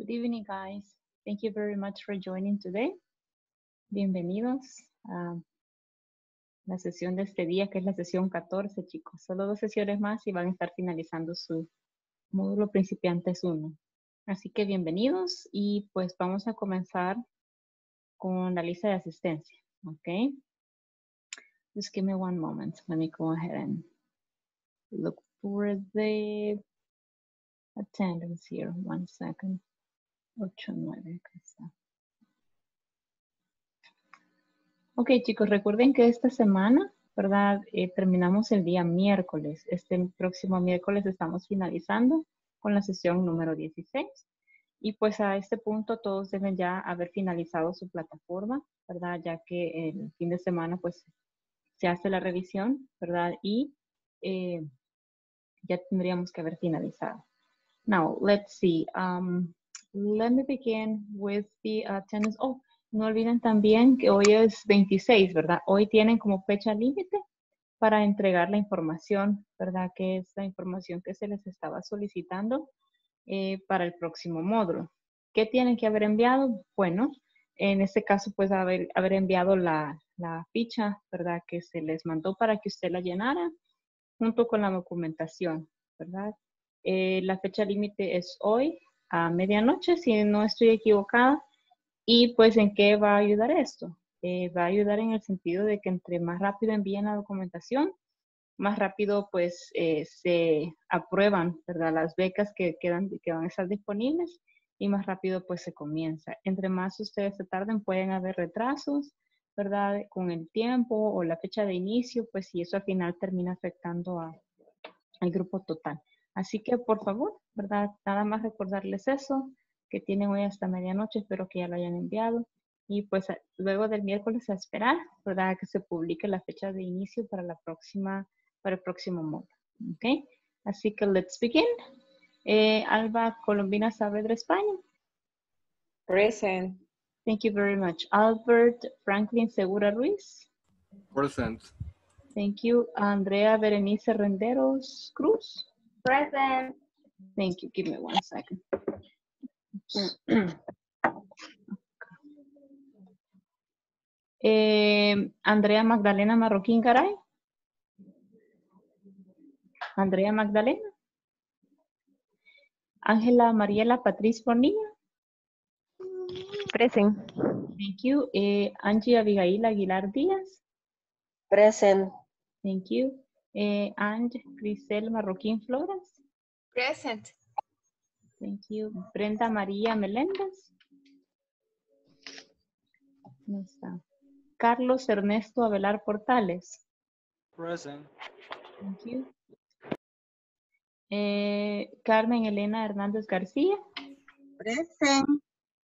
Good evening, guys. Thank you very much for joining today. Bienvenidos a la sesión de este día, que es la sesión 14, chicos. Solo dos sesiones más y van a estar finalizando su módulo principiantes 1. Así que bienvenidos y pues vamos a comenzar con la lista de asistencia. ¿Ok? Just give me one moment. Let me go ahead and look for the attendance here. One second. 8, 9, acá está. Ok, chicos, recuerden que esta semana, ¿verdad? Eh, terminamos el día miércoles. Este próximo miércoles estamos finalizando con la sesión número 16. Y pues a este punto todos deben ya haber finalizado su plataforma, ¿verdad? Ya que el fin de semana pues se hace la revisión, ¿verdad? Y eh, ya tendríamos que haber finalizado. Now, let's see. Um, let me begin with the attendance. Oh, no olviden también que hoy es 26, ¿verdad? Hoy tienen como fecha límite para entregar la información, ¿verdad? Que es la información que se les estaba solicitando eh, para el próximo módulo. ¿Qué tienen que haber enviado? Bueno, en este caso, pues haber, haber enviado la, la ficha, ¿verdad? Que se les mandó para que usted la llenara junto con la documentación, ¿verdad? Eh, la fecha límite es hoy a medianoche, si no estoy equivocada. Y pues, ¿en qué va a ayudar esto? Eh, va a ayudar en el sentido de que entre más rápido envíen la documentación, más rápido pues eh, se aprueban, ¿verdad? Las becas que, quedan, que van a estar disponibles y más rápido pues se comienza. Entre más ustedes se tarden, pueden haber retrasos, ¿verdad? Con el tiempo o la fecha de inicio, pues si eso al final termina afectando a, al grupo total. Así que por favor, ¿verdad? Nada más recordarles eso, que tienen hoy hasta medianoche, espero que ya lo hayan enviado. Y pues luego del miércoles a esperar, ¿verdad? Que se publique la fecha de inicio para la próxima para el próximo módulo. ¿Ok? Así que let's begin. Eh, Alba Colombina Saavedra, España. Present. Thank you very much. Albert Franklin Segura Ruiz. Present. Thank you. Andrea Berenice Renderos Cruz. Present. Thank you. Give me one second. Eh, Andrea Magdalena Marroquín Garay. Andrea Magdalena. Ángela Mariela Patriz Bonilla. Present. Thank you. Eh, Angie Abigail Aguilar Díaz. Present. Thank you. Eh, Ange Grisel Marroquín Flores. Present. Thank you. Brenda María Meléndez. No está. Carlos Ernesto Avelar Portales. Present. Thank you. Eh, Carmen Elena Hernández García. Present.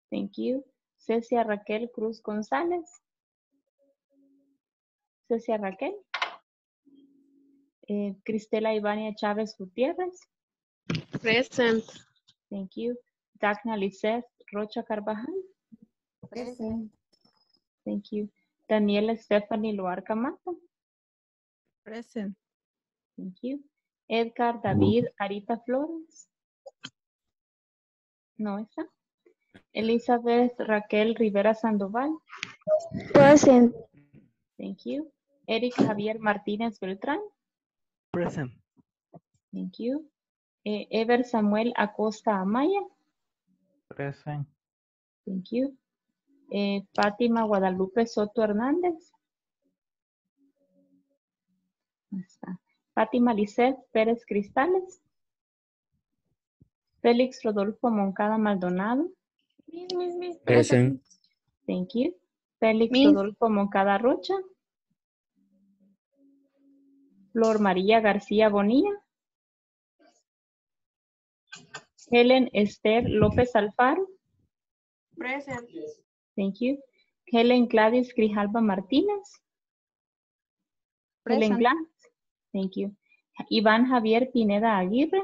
Thank you. Cecia Raquel Cruz González. Cecia Raquel. Eh, Cristela Ivania Chávez Gutiérrez. Present. Thank you. Dagna Lizeth Rocha Carvajal. Present. Thank you. Daniela Stephanie Loarca Mata. Present. Thank you. Edgar David Arita Flores. No está. Elizabeth Raquel Rivera Sandoval. Present. Thank you. Eric Javier Martínez Beltrán. Present. Thank you. Eh, Ever Samuel Acosta Amaya. Present. Thank you. Eh, Fátima Guadalupe Soto Hernández. Está. Fátima Lisset Pérez Cristales. Félix Rodolfo Moncada Maldonado. Miss, miss, miss. Present. Thank you. Félix Miss. Rodolfo Moncada Rocha. Flor María García Bonilla. Helen Esther López Alfaro. Present. Thank you. Helen Gladys Grijalba Martínez. Helen Present. Gladys. Thank you. Iván Javier Pineda Aguirre.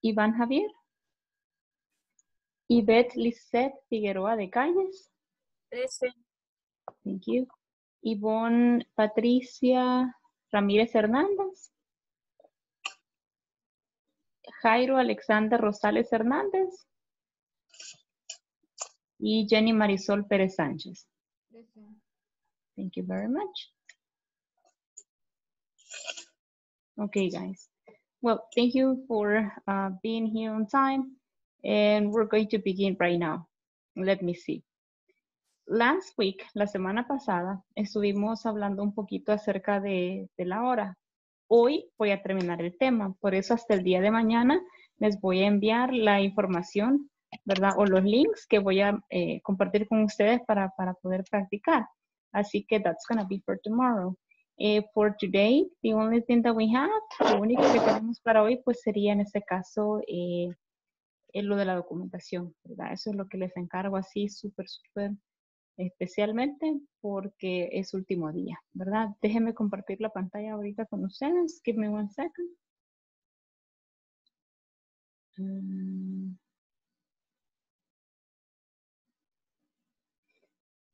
Iván Javier. Yvette Lisset Figueroa de Calles. Present. Thank you. Ivonne Patricia Ramírez Hernández. Jairo Alexander Rosales Hernández. Y Jenny Marisol Pérez Sánchez. Thank you very much. Okay, guys. Well, thank you for uh, being here on time. And we're going to begin right now. Let me see. Last week, la semana pasada, estuvimos hablando un poquito acerca de, de la hora. Hoy voy a terminar el tema, por eso hasta el día de mañana les voy a enviar la información, ¿verdad? O los links que voy a eh, compartir con ustedes para, para poder practicar. Así que that's to be for tomorrow. Eh, for today, the only thing that we have, lo único que tenemos para hoy, pues sería en este caso eh, eh, lo de la documentación, ¿verdad? Eso es lo que les encargo así súper, súper especialmente porque es último día, ¿verdad? Déjenme compartir la pantalla ahorita con ustedes. Give me one second. Mm.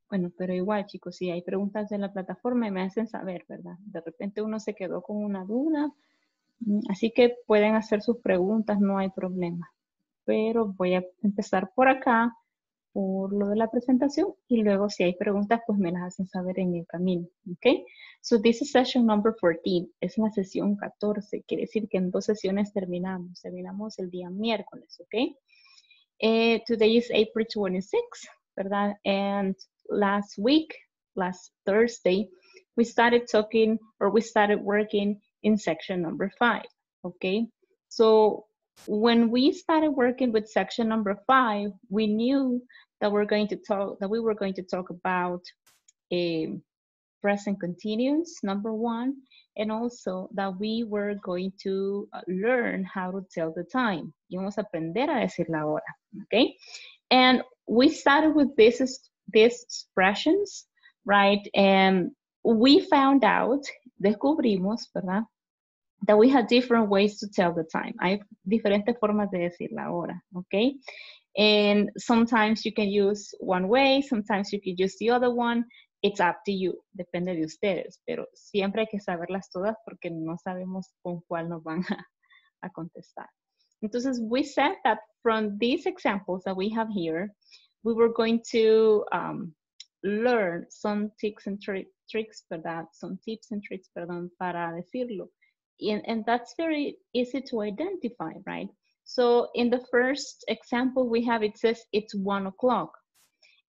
Bueno, pero igual, chicos, si hay preguntas de la plataforma, me hacen saber, ¿verdad? De repente uno se quedó con una duda, mm, así que pueden hacer sus preguntas, no hay problema. Pero voy a empezar por acá, por lo de la presentación, y luego si hay preguntas, pues me las hacen saber en el camino, ¿ok? So this is session number 14, es la sesión 14, quiere decir que en dos sesiones terminamos, terminamos el día miércoles, ¿ok? Eh, today is April 26, ¿verdad? And last week, last Thursday, we started talking or we started working in section number five, okay? So when we started working with section number five, we knew that we're going to talk, that we were going to talk about a present continuous, number one, and also that we were going to uh, learn how to tell the time. Y vamos a aprender a decir la hora, okay? And we started with this these expressions, right? And we found out, descubrimos, ¿verdad? That we have different ways to tell the time. Hay diferentes formas de decir la hora, okay? And sometimes you can use one way, sometimes you can use the other one. It's up to you, depende de ustedes, pero siempre hay que saberlas todas porque no sabemos con cuál nos van a, a contestar. Entonces, we said that from these examples that we have here, we were going to um, learn some tips and tri tricks, that Some tips and tricks, perdón, para decirlo. And, and that's very easy to identify, right? So in the first example we have, it says it's one o'clock.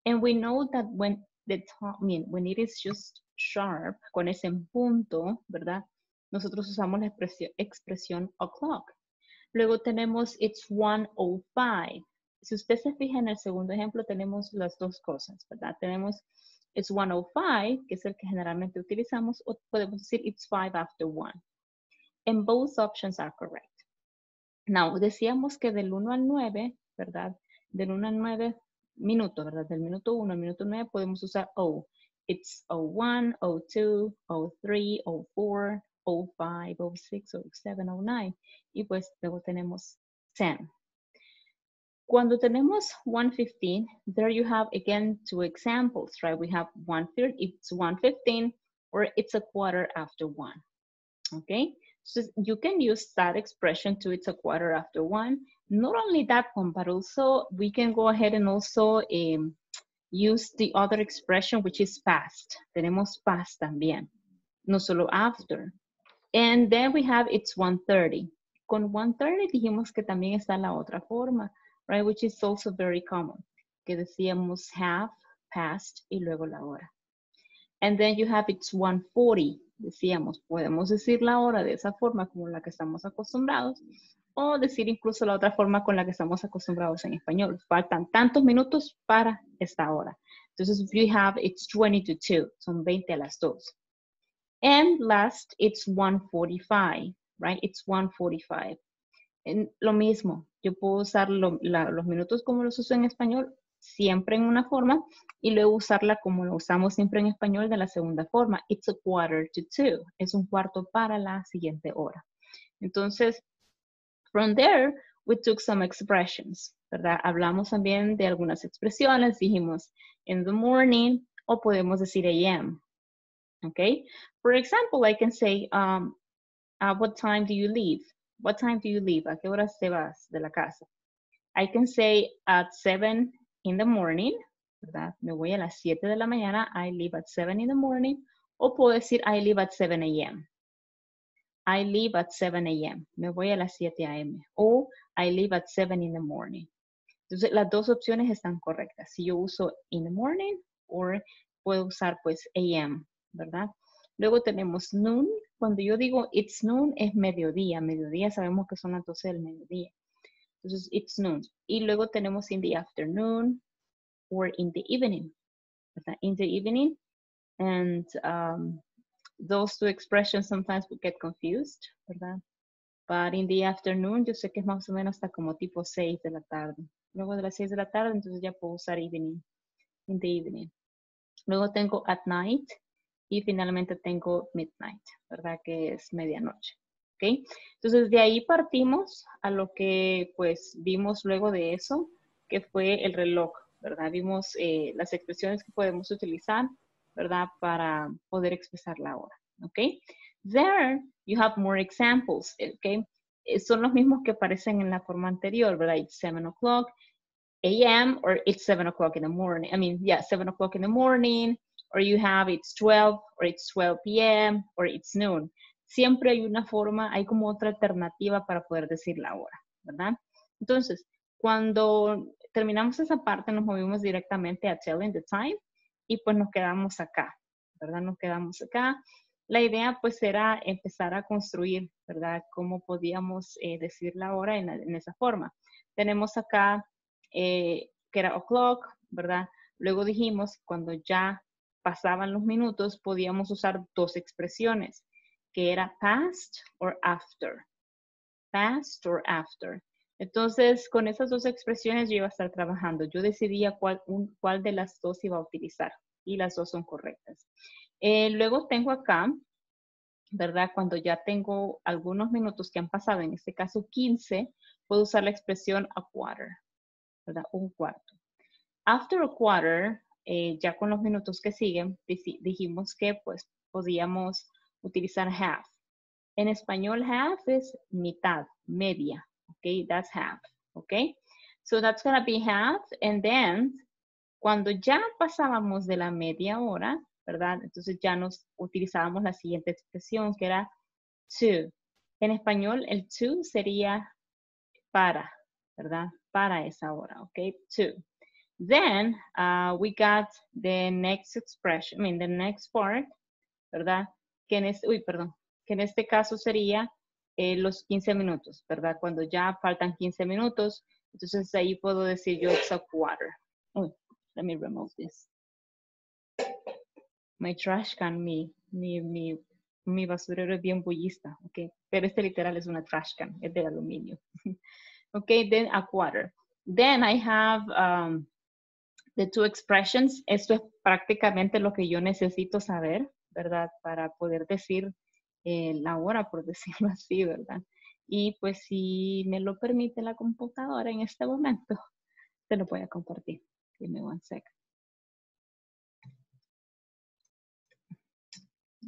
And we know that when the time, mean, when it is just sharp, con ese punto, ¿verdad? Nosotros usamos la expresión, expresión o'clock. Luego tenemos it's 105 si usted se fija en el segundo ejemplo, tenemos las dos cosas, ¿verdad? Tenemos it's 105, que es el que generalmente utilizamos, o podemos decir it's 5 after 1. And both options are correct. Now, decíamos que del 1 al 9, ¿verdad? Del 1 al 9 minutos, ¿verdad? Del minuto 1 al minuto 9 podemos usar O. It's 01, 02, 03, 04, 05, 06, 07, 09. Y pues luego tenemos 10, Cuando tenemos 115, there you have again two examples, right? We have one third, it's 115, or it's a quarter after one, okay? So you can use that expression to it's a quarter after one. Not only that one, but also we can go ahead and also um, use the other expression, which is past. Tenemos past también, no solo after. And then we have it's 130. Con 130 dijimos que también está la otra forma right? Which is also very common. Que decíamos have, past y luego la hora. And then you have it's 140. Decíamos, podemos decir la hora de esa forma como la que estamos acostumbrados o decir incluso la otra forma con la que estamos acostumbrados en español. Faltan tantos minutos para esta hora. Entonces, if you have, it's 20 to 2, son 20 a las 2. And last, it's 145, right? It's 145. En lo mismo, yo puedo usar los minutos como los uso en español, siempre en una forma, y luego usarla como lo usamos siempre en español de la segunda forma. It's a quarter to two. Es un cuarto para la siguiente hora. Entonces, from there, we took some expressions, ¿verdad? Hablamos también de algunas expresiones, dijimos in the morning, o podemos decir AM. Okay? For example, I can say, um, what time do you leave? What time do you leave? ¿A qué horas te vas de la casa? I can say at 7 in the morning, ¿verdad? Me voy a las 7 de la mañana. I leave at 7 in the morning. O puedo decir I leave at 7 a.m. I leave at 7 a.m. Me voy a las 7 a.m. O I leave at 7 in the morning. Entonces, las dos opciones están correctas. Si yo uso in the morning o puedo usar pues a.m., ¿verdad? Luego tenemos noon. Cuando yo digo it's noon es mediodía. Mediodía sabemos que son las 12 del mediodía. Entonces, it's noon. Y luego tenemos in the afternoon or in the evening. In the evening. And um, those two expressions sometimes we get confused, ¿verdad? But in the afternoon, yo sé que es más o menos hasta como tipo 6 de la tarde. Luego de las 6 de la tarde, entonces ya puedo usar evening, in the evening. Luego tengo at night y finalmente tengo midnight, ¿verdad? Que es medianoche. Entonces de ahí partimos a lo que pues vimos luego de eso, que fue el reloj, ¿verdad? Vimos eh, las expresiones que podemos utilizar, ¿verdad? Para poder expresar la hora, ¿ok? There you have more examples, ¿ok? Eh, Son los mismos que aparecen en la forma anterior, ¿verdad? It's 7 o'clock a.m. or it's 7 o'clock in the morning. I mean, yeah, 7 o'clock in the morning, or you have it's 12, or it's 12 p.m., or it's noon. Siempre hay una forma, hay como otra alternativa para poder decir la hora, ¿verdad? Entonces, cuando terminamos esa parte, nos movimos directamente a telling the time y pues nos quedamos acá, ¿verdad? Nos quedamos acá. La idea pues era empezar a construir, ¿verdad? Cómo podíamos eh, decir la hora en, esa forma. Tenemos acá eh, que era o'clock, ¿verdad? Luego dijimos cuando ya pasaban los minutos podíamos usar dos expresiones, que era past or after. Past or after. Entonces, con esas dos expresiones yo iba a estar trabajando. Yo decidía cuál, de las dos iba a utilizar y las dos son correctas. Eh, luego tengo acá, ¿verdad? Cuando ya tengo algunos minutos que han pasado, en este caso 15, puedo usar la expresión a quarter, ¿verdad? Un cuarto. After a quarter, eh, ya con los minutos que siguen, dijimos que pues podíamos utilizar half. En español, half es mitad, media, okay? That's half, okay? So that's to be half, and then, cuando ya pasábamos de la media hora, ¿verdad? Entonces ya nos utilizábamos la siguiente expresión, que era to. En español, el to sería para, ¿verdad? Para esa hora, okay? To. Then, uh, we got the next expression, I mean, the next part, ¿verdad? Que en este, caso sería eh, los 15 minutos, ¿verdad? Cuando ya faltan 15 minutos, entonces ahí puedo decir yo it's a quarter. Let me remove this. My trash can, mi, mi, mi, mi basurero es bien bullista, ¿ok? Pero este literal es una trash can, es de aluminio. ok, then a quarter. Then I have um, the two expressions. Esto es prácticamente lo que yo necesito saber, ¿verdad? Para poder decir eh, la hora, por decirlo así, ¿verdad? Y pues si me lo permite la computadora en este momento, te lo voy a compartir. Give me one second.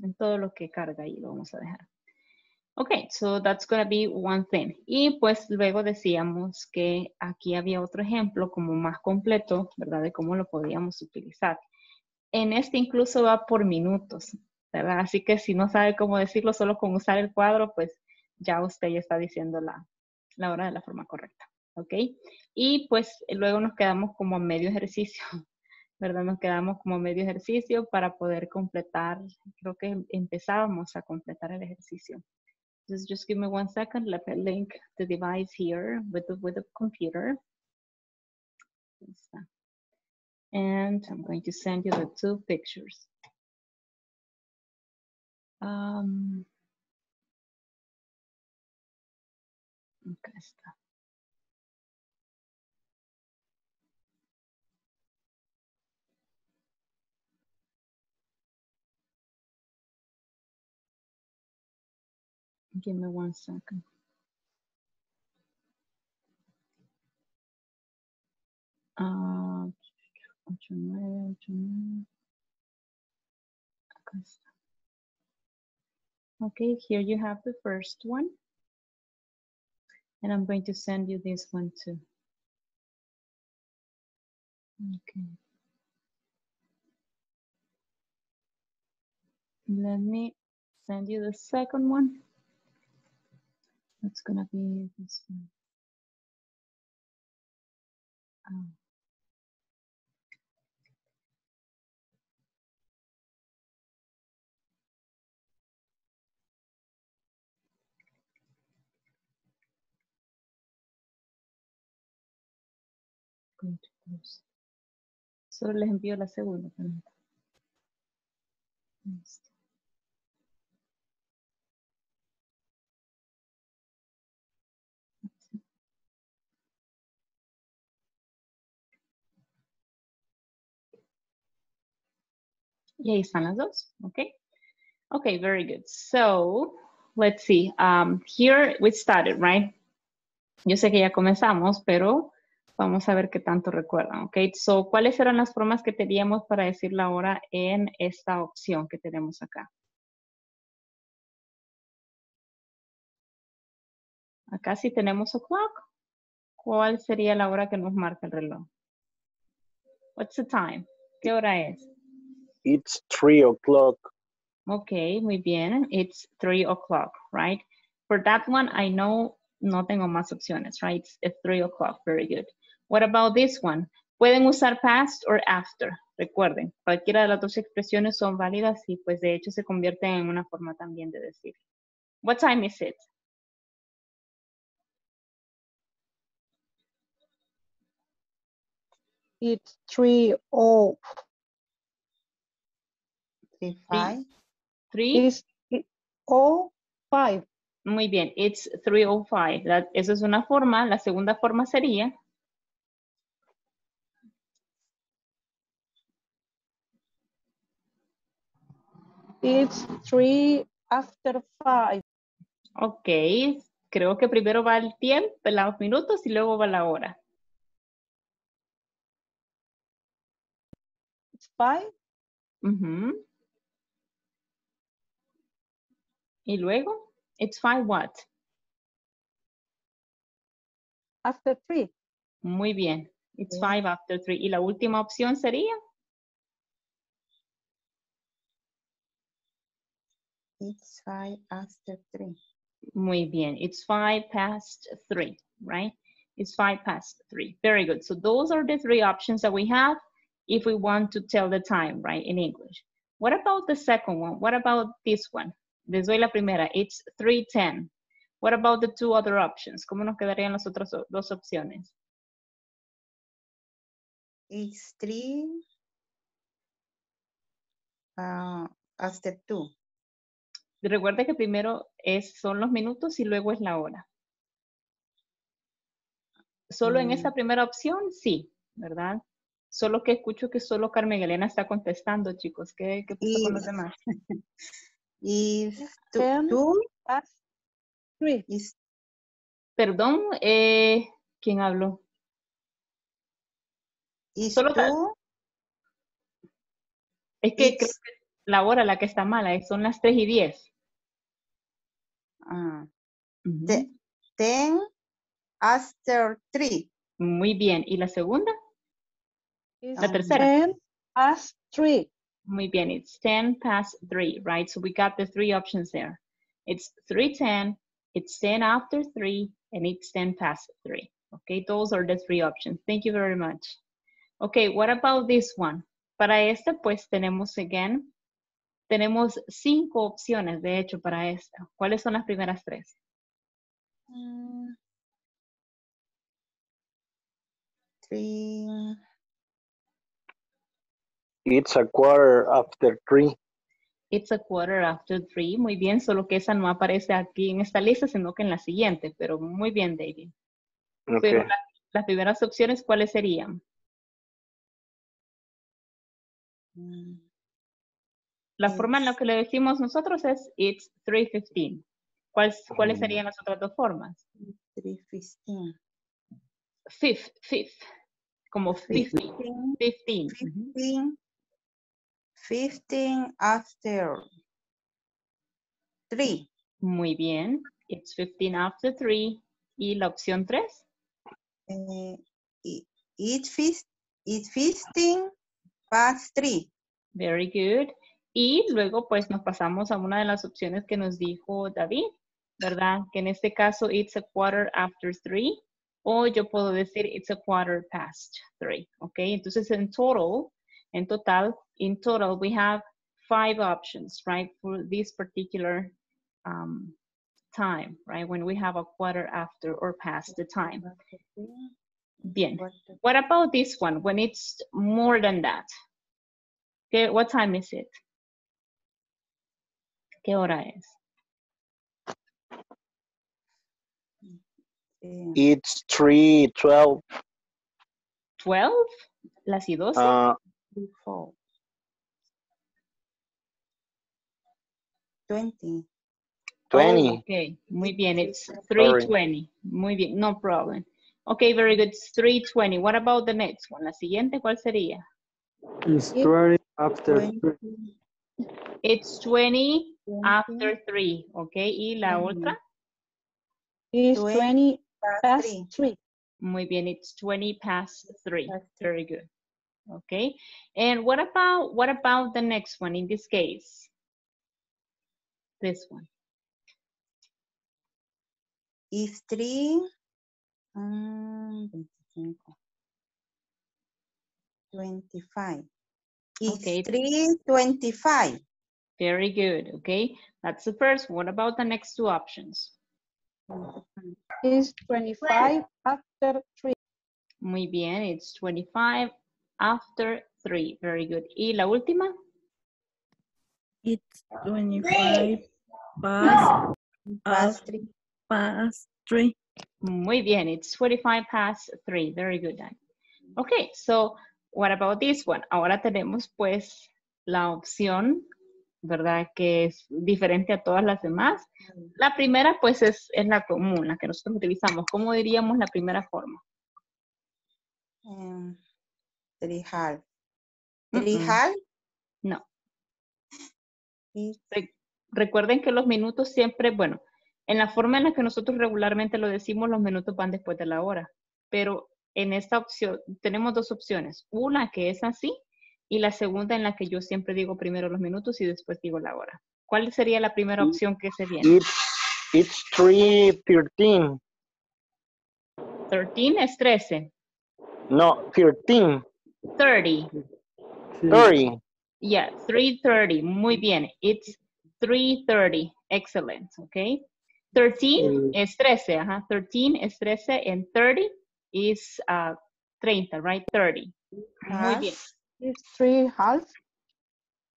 En todo lo que carga ahí lo vamos a dejar. Ok, so that's to be one thing. Y pues luego decíamos que aquí había otro ejemplo como más completo, ¿verdad? De cómo lo podíamos utilizar. En este incluso va por minutos, ¿verdad? Así que si no sabe cómo decirlo solo con usar el cuadro, pues ya usted ya está diciendo la, hora de la forma correcta, ¿ok? Y pues luego nos quedamos como medio ejercicio, ¿verdad? Nos quedamos como medio ejercicio para poder completar, creo que empezábamos a completar el ejercicio. Just, give me one second, let me link the device here with the, with the computer. And I'm going to send you the two pictures. Um, acá está. Give me one second. Uh, Okay, here you have the first one. And I'm going to send you this one too. Okay. Let me send you the second one. It's gonna be this one. Oh. Solo les envío la segunda. Listo. Y ahí están las dos, okay? Okay, very good. So, let's see. Um, here we started, right? Yo sé que ya comenzamos, pero vamos a ver qué tanto recuerdan, okay? So, ¿cuáles eran las formas que teníamos para decir la hora en esta opción que tenemos acá? Acá sí tenemos o'clock. ¿Cuál sería la hora que nos marca el reloj? What's the time? ¿Qué hora es? It's three o'clock. Okay, muy bien. It's three o'clock, right? For that one, I know no tengo más opciones, right? It's three o'clock, very good. What about this one? Pueden usar past or after. Recuerden, cualquiera de las dos expresiones son válidas y pues de hecho se convierten en una forma también de decir. What time is it? It's three oh, Three, five. Three? it's oh five. Muy bien, it's 305. That, eso es una forma. La segunda forma sería It's three after five. Ok, creo que primero va el tiempo, los minutos y luego va la hora. It's five Ujú. Y luego, it's five what? after three. Muy bien, it's five after three. Y la última opción sería, It's five after three. muy bien, it's five past three, right? It's five past three. Very good. So those are the three options that we have if we want to tell the time, right, in English. What about the second one? What about this one? Les doy la primera. It's 310. What about the two other options? ¿Cómo nos quedarían las otras dos opciones? It's three. Uh, after two. Recuerde que primero es, son los minutos y luego es la hora. Solo en esa Mm. primera opción, sí, ¿verdad? Solo que escucho que solo Carmen Elena está contestando, chicos. ¿Qué, qué pasa con los Y- demás? Two Past three. is Perdón, eh, ¿quién habló? is Solo two. Es que creo que la hora la que está mala, son las 3 y 10. ah, ten after three. Muy bien. ¿Y la segunda? It's La tercera. ten past three. Muy bien. It's 10 past 3, right? So we got the three options there. It's 310, it's 10 after 3, and it's 10 past 3. Okay, those are the three options. Thank you very much. Okay, what about this one? Para esta, pues tenemos, again, tenemos cinco opciones, de hecho, para esta. ¿Cuáles son las primeras tres? Mm. Three. It's a quarter after three. It's a quarter after three. Muy bien, solo que esa no aparece aquí en esta lista, sino que en la siguiente. Pero muy bien, David. Pero Okay. la- las primeras opciones, ¿cuáles serían? Mm. La forma en la It's- que le decimos nosotros es it's 3.15. ¿Cuáles, ¿Cuáles Mm. serían las otras dos formas? Three fifteen. Fifth, fifth. Como 50, Fifteen. 15. ujú. Fifteen. Fifteen after three. Muy bien. It's 15 after 3. Y la opción 3. Eh, i- it feast, it feasting past three. Very good. Y luego pues nos pasamos a una de las opciones que nos dijo David, ¿verdad? Que en este caso it's a quarter after three o yo puedo decir it's a quarter past three, ¿ok? Entonces en total, en total, in total we have five options, right? For this particular um, time, right? When we have a quarter after or past the time. Bien. What about this one? When it's more than that? ¿Qué, what time is it? ¿Qué hora es? It's 3, 12. 12? Las y 12? Uh, 20. 20. Oh, okay, muy bien. It's 320. Muy bien, no problem. Okay, very good. It's 320. What about the next one? La siguiente, ¿cuál sería? It's 20 after 20. It's 20 after 3. Okay, ¿y la otra? Is Twenty past past three. 3. Muy bien, it's 20 past 3. Past Very good. Okay, and what about, what about the next one in this case? This one. Three. mm, 25. 25. Is Okay. three twenty-five. Very good. Okay, that's the first. What about the next two options? It's 25 after 3. Muy bien, it's 25 after 3. Very good. ¿Y la última? It's 25 past, Past af- three. past 3. Muy bien, it's 25 past 3. Very good, Dan. Okay, so what about this one? Ahora tenemos pues la opción, ¿verdad? Que es diferente a todas las demás. La primera pues es, es la común, la que nosotros utilizamos. ¿Cómo diríamos la primera forma? Um, Mm-mm. half. No. Re- Recuerden que los minutos siempre, bueno, en la forma en la que nosotros regularmente lo decimos, los minutos van después de la hora. Pero en esta opción tenemos dos opciones. Una que es así y la segunda en la que yo siempre digo primero los minutos y después digo la hora. ¿Cuál sería la primera Mm. opción que se viene? It's, it's 313. 13 es 13. No, 13. 30. Sí. 30. Yeah, 3.30. Muy bien. It's 3.30. Excellent. Okay. 13 es 13. Ajá. 13 es 13 and 30 is uh, 30, right? 30. Muy bien. half. Is 3 half.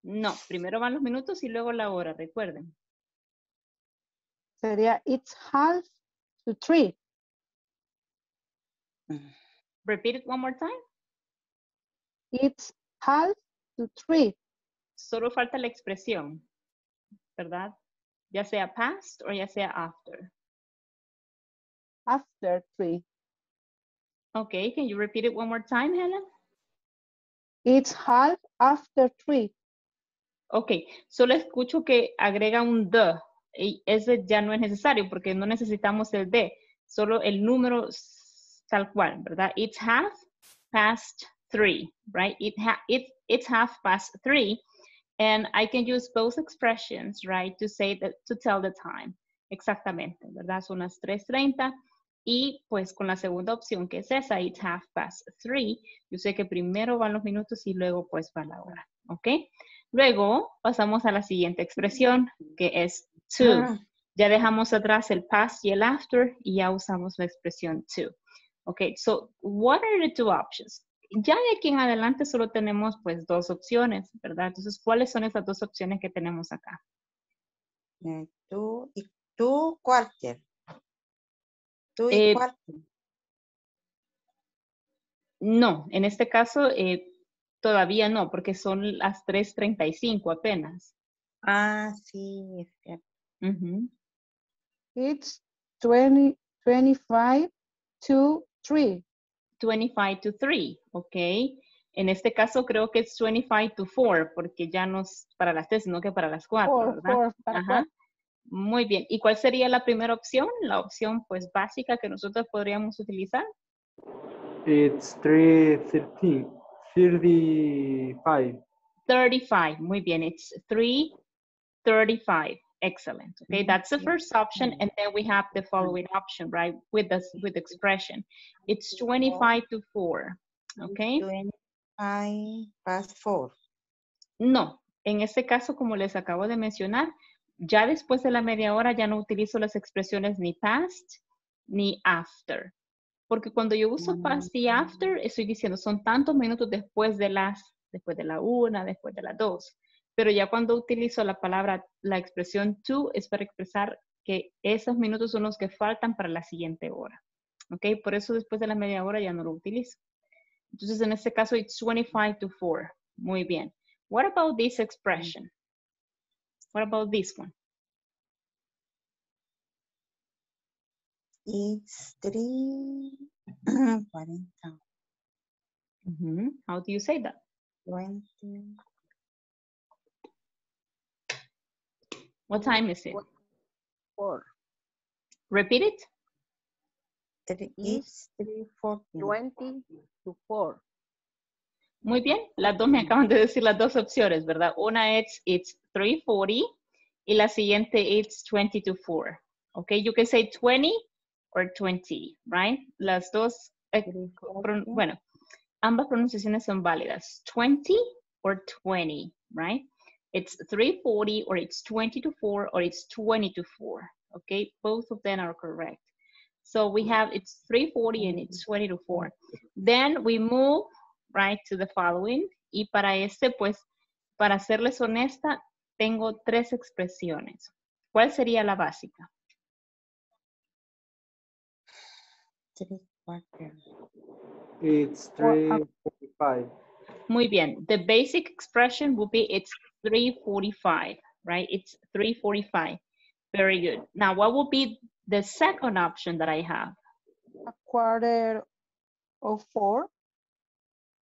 No, primero van los minutos y luego la hora, recuerden. Sería it's half to 3. Repeat it one more time. It's half to 3. Solo falta la expresión, ¿verdad? Ya sea past o ya sea after. After 3. Okay, can you repeat it one more time, Helen? It's half after 3. Ok, solo escucho que agrega un the y ese ya no es necesario porque no necesitamos el de, solo el número tal cual, ¿verdad? It's half past three, right? It ha it, it's half past three and I can use both expressions, right? To say that, to tell the time. Exactamente, ¿verdad? Son las 3.30 y pues con la segunda opción que es esa, it's half past three, yo sé que primero van los minutos y luego pues va la hora, ¿ok? Luego pasamos a la siguiente expresión, que es to. Ah, Ya dejamos atrás el past y el after y ya usamos la expresión to. Ok, so what are the two options? Ya de aquí en adelante solo tenemos pues dos opciones, ¿verdad? Entonces, ¿cuáles son esas dos opciones que tenemos acá? eh, two, y- two quarter. Y Eh. No, en este caso eh, todavía no, porque son las 3.35 apenas. Ah, sí, es cierto. Ujú. It's 20, 25 to 3. 25 to 3, ¿ok? En este caso creo que es 25 to 4, porque ya no es para las 3, sino que para las 4, Four, ¿verdad? four, para Ajá. cuatro. Muy bien. ¿Y cuál sería la primera opción? La opción pues básica que nosotros podríamos utilizar. It's 313. 35. 35. Muy bien. It's 335. Excellent. Okay, that's the first option. And then we have the following option, right? With the, with expression. It's 25 to 4. Okay. 25 past 4. No, en este caso, como les acabo de mencionar, ya después de la media hora ya no utilizo las expresiones ni past ni after. Porque cuando yo uso past y after, estoy diciendo son tantos minutos después de las, después de la una, después de las dos. Pero ya cuando utilizo la palabra, la expresión to, es para expresar que esos minutos son los que faltan para la siguiente hora. ¿Ok? Por eso después de la media hora ya no lo utilizo. Entonces, en este caso, it's 25 to 4. Muy bien. What about this expression? What about this one? It's 3, 40, Mhm. How do you say that? 20, What time is it? Four. Repeat it. three- It's it's 340. Twenty to four. Muy bien. Las dos me acaban de decir las dos opciones, ¿verdad? Una es it's 340 y la siguiente it's 20 to 4. Okay, you can say 20 or 20, right? Las dos, eh, bueno, ambas pronunciaciones son válidas. 20 or 20, right? It's 340 or it's 20 to 4 or it's 20 to 4. Okay, both of them are correct. So we have it's 340 and it's 20 to 4. Then we move right to the following. Y para este, pues, para serles honesta, tengo tres expresiones. ¿Cuál sería la básica? Three quarter. It's Or up. 345. Muy bien. The basic expression would be it's 345, right? It's 345. Very good. Now, what would be the second option that I have? A quarter of four.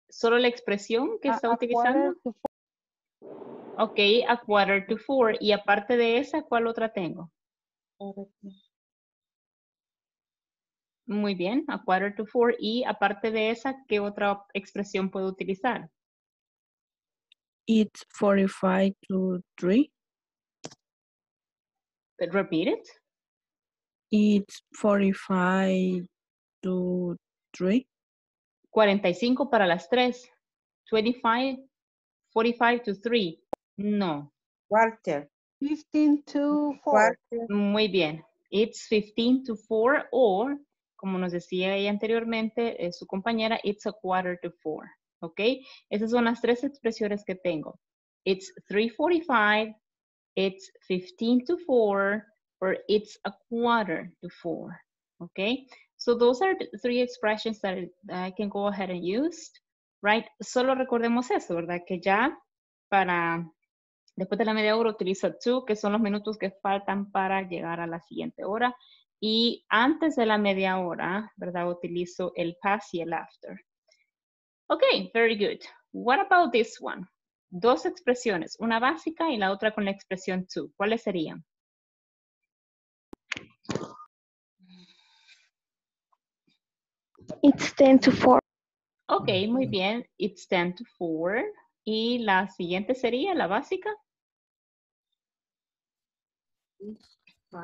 Solo la expresión que a- está a utilizando. Ok, a quarter to four. Y aparte de esa, ¿cuál otra tengo? Muy bien, a quarter to four. Y aparte de esa, ¿qué otra expresión puedo utilizar? It's 45 to 3. Repeat it. It's 45 to 3. 45 para las 3. 25, 45 to 3. No. Quarter. Fifteen to four. Quarter. Muy bien. It's 15 to 4 or, como nos decía ella anteriormente, eh, su compañera, it's a quarter to 4. ¿Ok? Esas son las tres expresiones que tengo. It's 3.45, it's 15 to 4, or it's a quarter to 4. ¿Ok? So those are the three expressions that I can go ahead and use. Right? Solo recordemos eso, ¿verdad? Que ya para Después de la media hora utilizo to, que son los minutos que faltan para llegar a la siguiente hora. Y antes de la media hora, ¿verdad? Utilizo el past y el after. Ok, very good. What about this one? Dos expresiones, una básica y la otra con la expresión to. ¿Cuáles serían? It's 10 to 4. Ok, muy bien. It's 10 to 4. Y la siguiente sería la básica.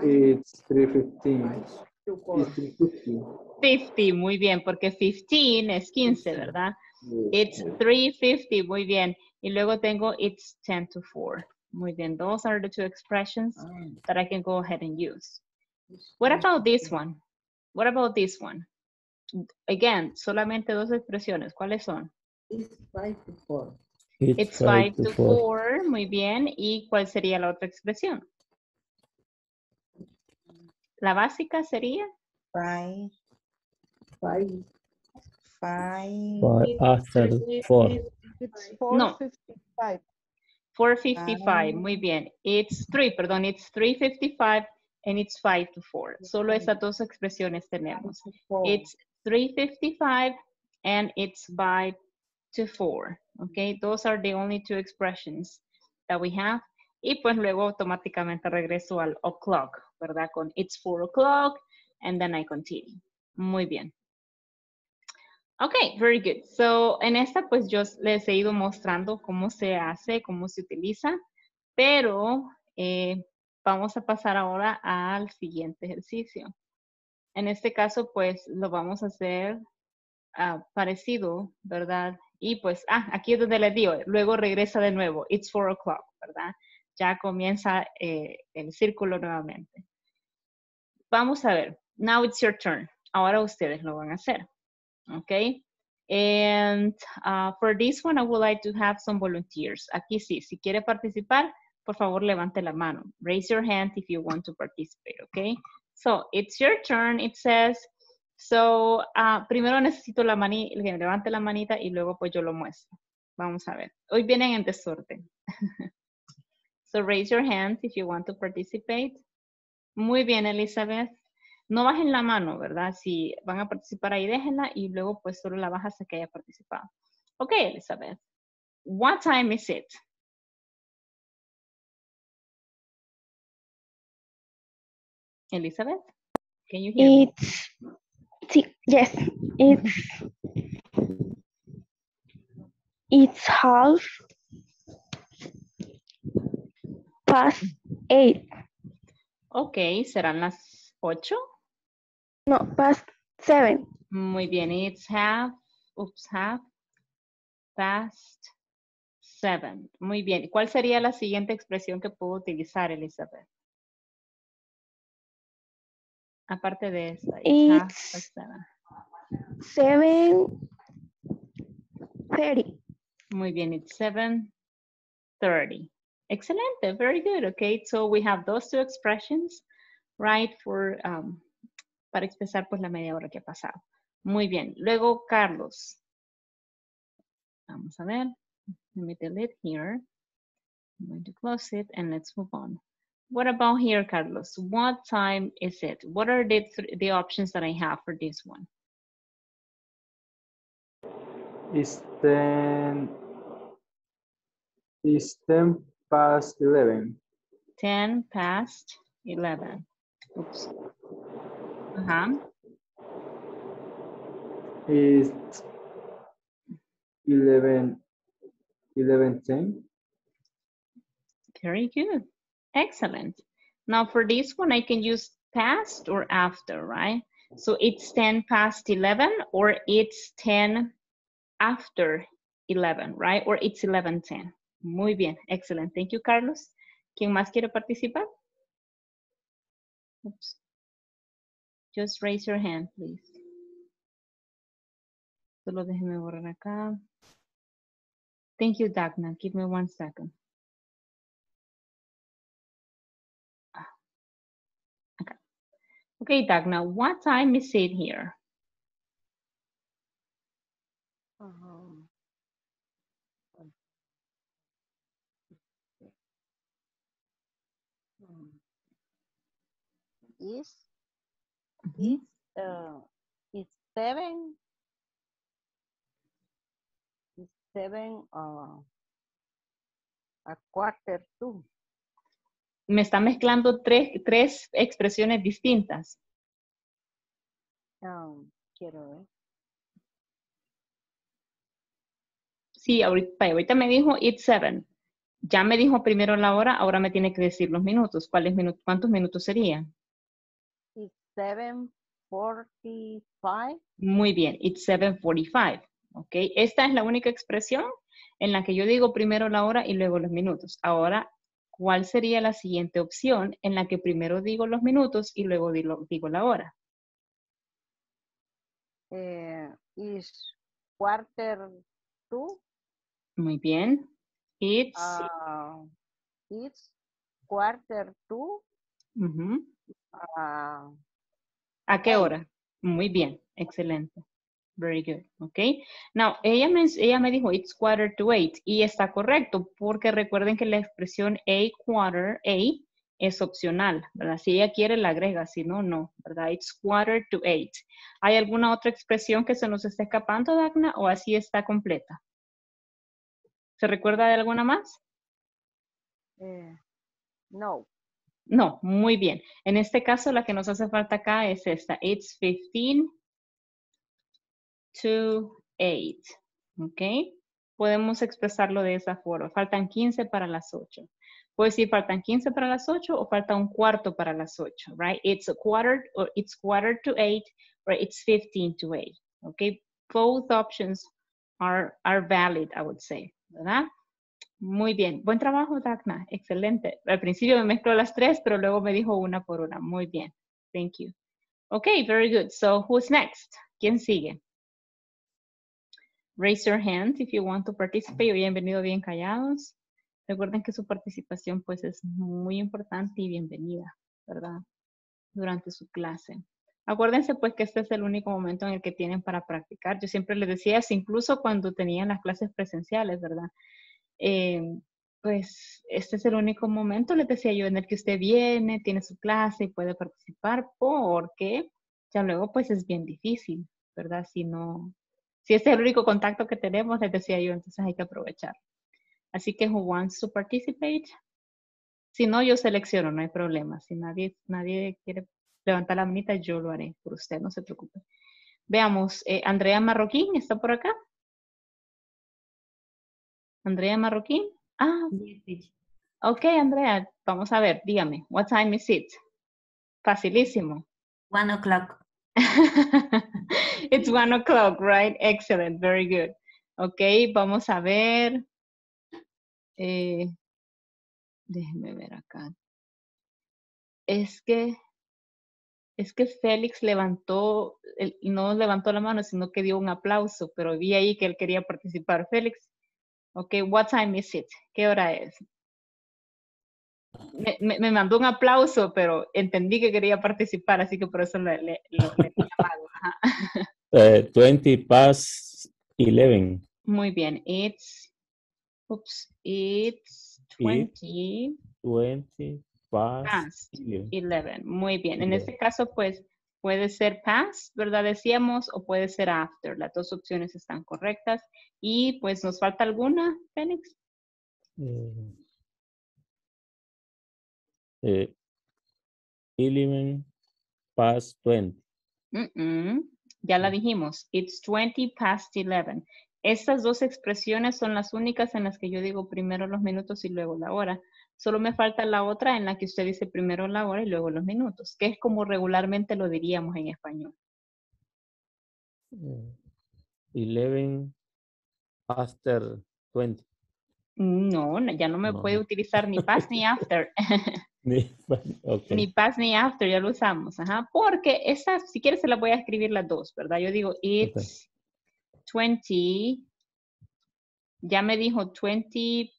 It's 315. To four. It's 350. 50, muy bien, porque 15 es 15, ¿verdad? It's 350, muy bien. Y luego tengo it's 10 to 4. Muy bien, those are the two expressions that I can go ahead and use. What about this one? What about this one? Again, solamente dos expresiones. ¿Cuáles son? It's five to four. It's 5 to 4, muy bien. ¿Y cuál sería la otra expresión? La básica sería Five. Five. Five. after four. It's four No. fifty-five. 455, Ah. muy bien. It's 3, perdón, it's 355 and it's 5 to 4. Solo esas dos expresiones tenemos. Four. It's 355 and it's 5 to 4. Okay, those are the only two expressions that we have. Y pues luego automáticamente regreso al o'clock, ¿verdad? Con it's four o'clock and then I continue. Muy bien. Ok, very good. So, en esta pues yo les he ido mostrando cómo se hace, cómo se utiliza, pero eh, vamos a pasar ahora al siguiente ejercicio. En este caso pues lo vamos a hacer ah, parecido, ¿verdad? Y pues, ah, aquí es donde le digo, luego regresa de nuevo, it's four o'clock, ¿verdad? Ya comienza eh, el círculo nuevamente. Vamos a ver, now it's your turn. Ahora ustedes lo van a hacer. Okay. And uh, for this one, I would like to have some volunteers. Aquí sí, si quiere participar, por favor levante la mano. Raise your hand if you want to participate, okay? So, it's your turn, it says. So, uh, primero necesito la manita, levante la manita y luego pues yo lo muestro. Vamos a ver. Hoy vienen en desorden. so, raise your hand if you want to participate. Muy bien, Elizabeth. No bajen la mano, ¿verdad? Si van a participar ahí, déjenla y luego pues solo la bajas hasta que haya participado. Ok, Elizabeth. What time is it? Elizabeth, can you hear me? Sí, yes, it's it's half past eight. Ok, serán las ocho. No, past seven. Muy bien, it's half, oops, half past seven. Muy bien. ¿Cuál sería la siguiente expresión que puedo utilizar, Elizabeth? Aparte de esa. it's half past seven. seven thirty. Muy bien, it's 7.30. Excelente, very good. Okay, so we have those two expressions, right, for, um, para expresar pues la media hora que ha pasado. Muy bien. Luego, Carlos. Vamos a ver. Let me delete here. I'm going to close it and let's move on. What about here, Carlos? What time is it? What are the, th- the options that I have for this one? It's 10, it's 10 past 11. 10 past 11. Oops. Uh-huh. It's 11, 11, 10. Very good. Excellent. Now for this one, I can use past or after, right? So it's 10 past 11 or it's 10 after 11, right? Or it's 11:10. Muy bien. Excellent. Thank you, Carlos. ¿Quién más quiere participar? Oops. Just raise your hand, please. Solo déjeme borrar acá. Thank you, Dagna. Give me one second. Okay, Dagna, what time is it here? Is, Mhm. is, uh, is seven, is seven, uh, a quarter to, Me está mezclando tres, tres expresiones distintas. um, quiero ver. Sí, ahorita, ahorita me dijo it's seven. Ya me dijo primero la hora, ahora me tiene que decir los minutos. ¿Cuáles minutos? ¿Cuántos minutos serían? Is seven forty-five, Muy bien, it's 7.45. ¿Ok? Esta es la única expresión en la que yo digo primero la hora y luego los minutos. Ahora, ¿cuál sería la siguiente opción en la que primero digo los minutos y luego digo, digo la hora? eh, is quarter to, Muy bien. It's. uh, it's quarter to, uh, ¿A qué hora? Muy bien, excelente. Very good, ok. Now, ella me, ella me dijo it's quarter to eight y está correcto porque recuerden que la expresión a quarter, a es opcional, ¿verdad? Si ella quiere la agrega, si no, no, ¿verdad? It's quarter to eight. ¿Hay alguna otra expresión que se nos esté escapando, Dagna, o así está completa? ¿Se recuerda de alguna más? eh, No. No, muy bien. En este caso, la que nos hace falta acá es esta. It's 15 to 8. ¿Ok? Podemos expresarlo de esa forma. Faltan 15 para las 8. Puedo decir faltan 15 para las 8 o falta un cuarto para las 8, right? It's a quarter or it's quarter to 8 or it's 15 to 8. ¿Ok? Both options are, are valid, I would say. ¿Verdad? Muy bien. Buen trabajo, Dagna. Excelente. Al principio me mezcló las tres, pero luego me dijo una por una. Muy bien. Thank you. Okay, very good. So who's next? ¿Quién sigue? Raise your hand if you want to participate. Bienvenido bien callados. Recuerden que su participación pues es muy importante y bienvenida, ¿verdad? Durante su clase. Acuérdense pues que este es el único momento en el que tienen para practicar. Yo siempre les decía incluso cuando tenían las clases presenciales, ¿verdad? Eh, pues este es el único momento, les decía yo, en el que usted viene, tiene su clase y puede participar, porque ya luego pues es bien difícil, ¿verdad? Si no, si este es el único contacto que tenemos, les decía yo, entonces hay que aprovechar. Así que who wants to participate? Si no, yo selecciono, no hay problema. Si nadie, nadie quiere levantar la manita, yo lo haré por usted, no se preocupe. Veamos, eh, Andrea Marroquín, ¿está por acá? Andrea Marroquín. Ah, ok, Andrea, vamos a ver, dígame, what time is it? Facilísimo. One o'clock. It's one o'clock, right? Excellent, very good. Ok, vamos a ver. Eh, déjeme ver acá. Es que, es que Félix levantó, el- no levantó la mano, sino que dio un aplauso, pero vi ahí que él quería participar. Félix, ok, what time is it? ¿Qué hora es? Me, me- me mandó un aplauso, pero entendí que quería participar, así que por eso le, le, le. Ajá. Uh, 20 past 11. Muy bien, it's, oops, it's 20 20 past past 11. 11. Muy bien, en este caso, pues, puede ser past, ¿verdad? Decíamos, o puede ser after. Las dos opciones están correctas. Y, pues, ¿nos falta alguna, Félix? Eh, eh, 11 past 20. Mm-mm, Ya la dijimos, it's 20 past 11. Estas dos expresiones son las únicas en las que yo digo primero los minutos y luego la hora. Solo me falta la otra en la que usted dice primero la hora y luego los minutos, que es como regularmente lo diríamos en español. Eh, 11 after 20. No, ya no me No. puede utilizar ni past ni after. ok. Ni past ni after, ya lo usamos. Ajá, porque esas, si quieres, se las voy a escribir las dos, ¿verdad? Yo digo, it's 20, ya me dijo 20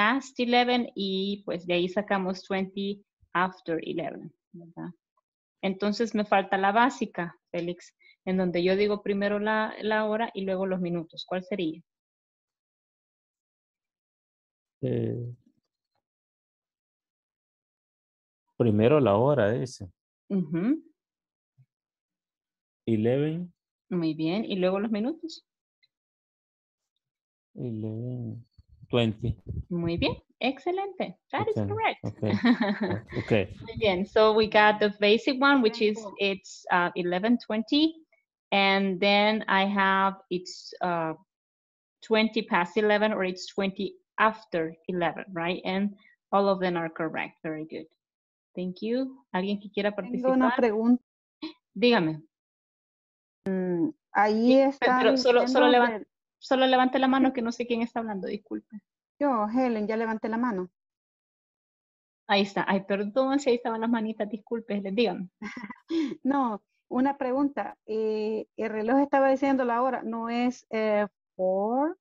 past 11 y pues de ahí sacamos 20 after 11, ¿verdad? Entonces me falta la básica, Félix, en donde yo digo primero la, la hora y luego los minutos. ¿Cuál sería? Eh, primero la hora, dice. Ujú, 11, Muy bien. ¿Y luego los minutos? 11, 20. Muy bien. Excelente. That is Okay, correct. okay, Okay. Muy bien. So we got the basic one, which is it's uh, 11:20, and then I have it's uh, 20 past 11 or it's 20 after 11, right? And all of them are correct. Very good. Thank you. ¿Alguien que quiera participar? Tengo una pregunta. Dígame. Ahí está. Pero solo, solo, diciendo levan- del- solo levante la mano que no sé quién está hablando, disculpe. Yo, Helen, ya levanté la mano. Ahí está. Ay, perdón si ahí estaban las manitas, disculpe, les digan. No, una pregunta. eh, el reloj estaba diciendo la hora, ¿no es eh, 4,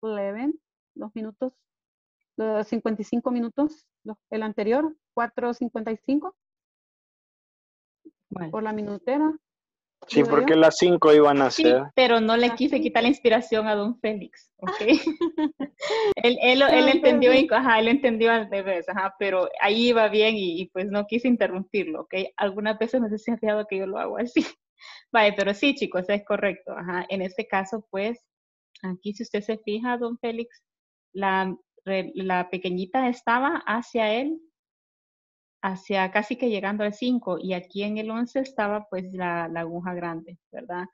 11, los minutos, los 55 minutos, los- el anterior, 4.55 por la minutera? Sí, porque las cinco iban a Sí, ser. pero no le quise quitar la inspiración a don Félix, ¿ok? él, él, él Ah, entendió, ajá, él entendió al revés, ajá, pero ahí iba bien y, y pues no quise interrumpirlo, ¿ok? Algunas veces me fijado que yo lo hago así. Vale, pero sí, chicos, es correcto, ajá. En este caso, pues, aquí si usted se fija, don Félix, la, la pequeñita estaba hacia él, hacia casi que llegando al 5 y aquí en el 11 estaba pues la, la aguja grande, ¿verdad?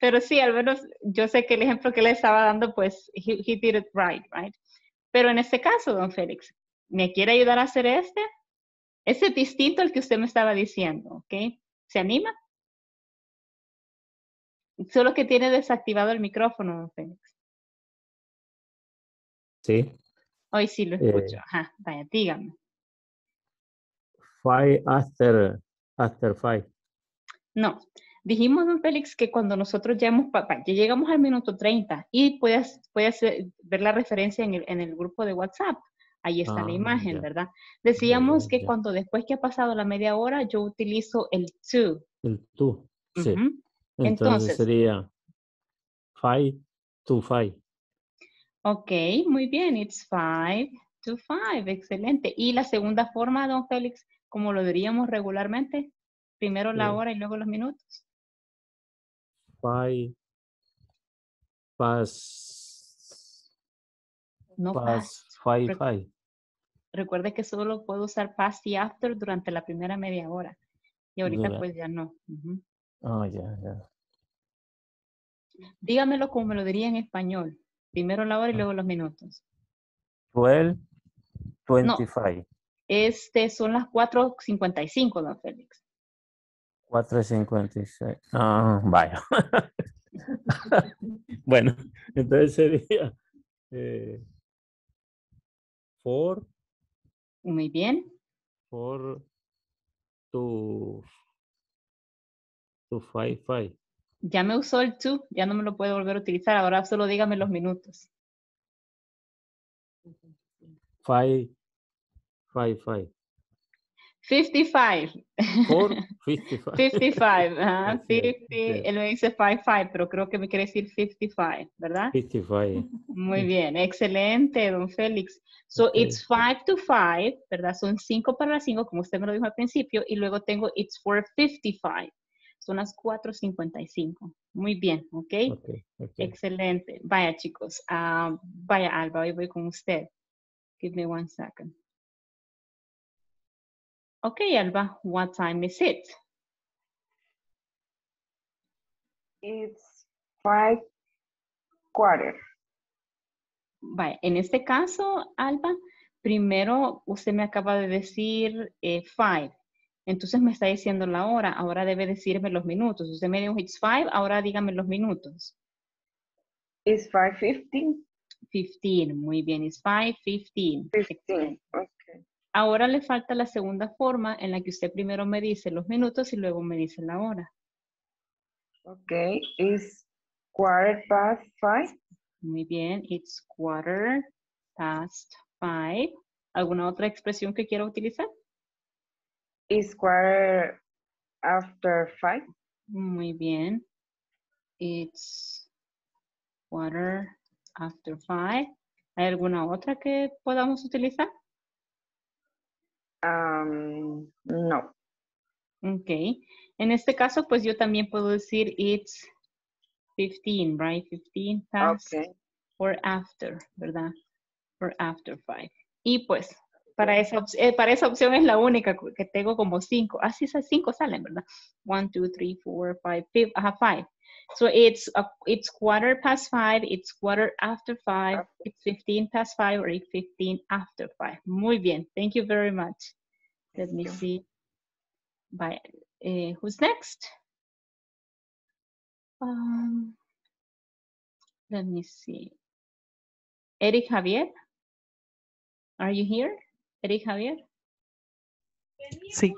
Pero sí, al menos yo sé que el ejemplo que le estaba dando, pues, he, he did it right, right? Pero en este caso, don Félix, ¿me quiere ayudar a hacer este? Ese es distinto al que usted me estaba diciendo, ¿ok? ¿Se anima? Solo que tiene desactivado el micrófono, don Félix. Sí. Hoy sí lo Eh. escucho. Ajá, vaya, dígame. Five after, after five. No, dijimos, don Félix, que cuando nosotros ya, hemos, ya llegamos al minuto 30 y puedes, puedes eh, ver la referencia en el, en el grupo de WhatsApp. Ahí está la Ah, imagen, ya. ¿verdad? Decíamos ya, que cuando después que ha pasado la media hora, yo utilizo el to. El tú. Sí. Ujú. Entonces, Entonces- sería five to five. Ok, muy bien, it's five to five, excelente. Y la segunda forma, don Félix, como lo diríamos regularmente, primero la hora y luego los minutos. Five past, No past past. five Rec- five. Recuerde que solo puedo usar past y after durante la primera media hora. Y ahorita Dura- pues ya no. Ah, ya, ya. Dígamelo como me lo diría en español. Primero la hora y Ah. luego los minutos. Twelve twenty five. Este son las 4.55, don Félix. Cuatro cincuenta y seis. Ah, vaya. bueno, entonces sería eh, Muy bien. four to, to five, five. Ya me usó el to, ya no me lo puedo volver a utilizar. Ahora solo dígame los minutos. Five, five, five. 55. Four, fifty five. 55. Ajá, Así es, 50. así es. Él me dice 55, pero creo que me quiere decir 55, ¿verdad? Fifty five. Muy bien, excelente, don Félix. So Ok. it's 5 to 5, ¿verdad? Son 5 para las 5, como usted me lo dijo al principio, y luego tengo it's for 55. Son las 4.55. Muy bien, ¿ok? Okay, okay. Excelente. Vaya, chicos. ah, vaya, Alba, hoy voy con usted. Give me one second. Ok, Alba, what time is it? It's five quarter. Vaya, en este caso, Alba, primero usted me acaba de decir eh, five. Entonces me está diciendo la hora. Ahora debe decirme los minutos. Usted me dijo it's five, ahora dígame los minutos. It's five fifteen. 15, muy bien, it's five, 15. Fifteen. Okay. Ahora le falta la segunda forma en la que usted primero me dice los minutos y luego me dice la hora. Okay. It's quarter past five. Muy bien, it's quarter past five. ¿Alguna otra expresión que quiera utilizar? It's quarter after five. Muy bien. It's quarter after five. ¿Hay alguna otra que podamos utilizar? Um, no. Ok. En este caso, pues yo también puedo decir it's 15, right? 15 past Okay. or after, ¿verdad? Or after five. Y pues, para esa, eh, para esa opción es la única que tengo como cinco. Así esas cinco salen, ¿verdad? One, two, three, four, five, five, ajá, five. So it's, a- it's quarter past five, it's quarter after five, it's 15 past five, or it's 15 after five. Muy bien. Thank you very much. Let me you. see. Bye. Eh, who's next? Um, let me see. Eric Javier? Are you here? Eric Javier? Sí.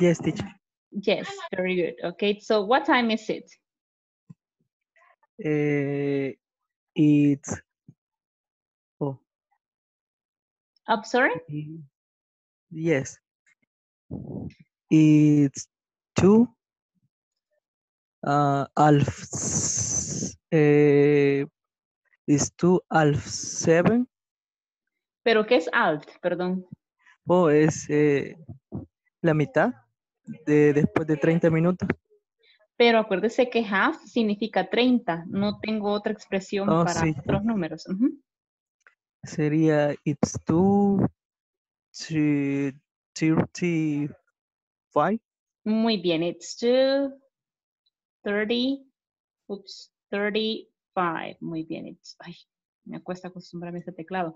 Yes, teacher. Yes, very good. Okay, so what time is it? Eh, it's oh I'm sorry? yes. It's two uh half s- eh, it's two half seven. ¿Pero qué es alt? Perdón. Oh, es eh, la mitad de después de 30 minutos. Pero acuérdese que half significa 30. No tengo otra expresión Oh, para sí. otros números. Sería it's two to 2.35. Muy bien, it's 2.30, oops, 35. Muy bien, it's, ay, me cuesta acostumbrarme a este teclado.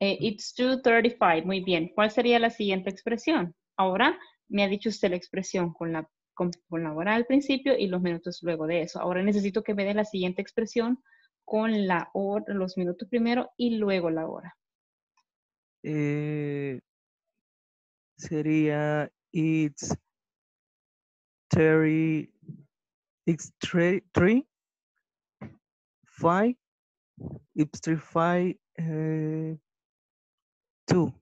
Eh, it's 2.35, muy bien. ¿Cuál sería la siguiente expresión? Ahora me ha dicho usted la expresión con la, con, con la hora al principio y los minutos luego de eso. Ahora necesito que me dé la siguiente expresión con la hora, los minutos primero y luego la hora. Eh, sería it's 30, it's 3, 3 5, it's 3, 5, eh, 2.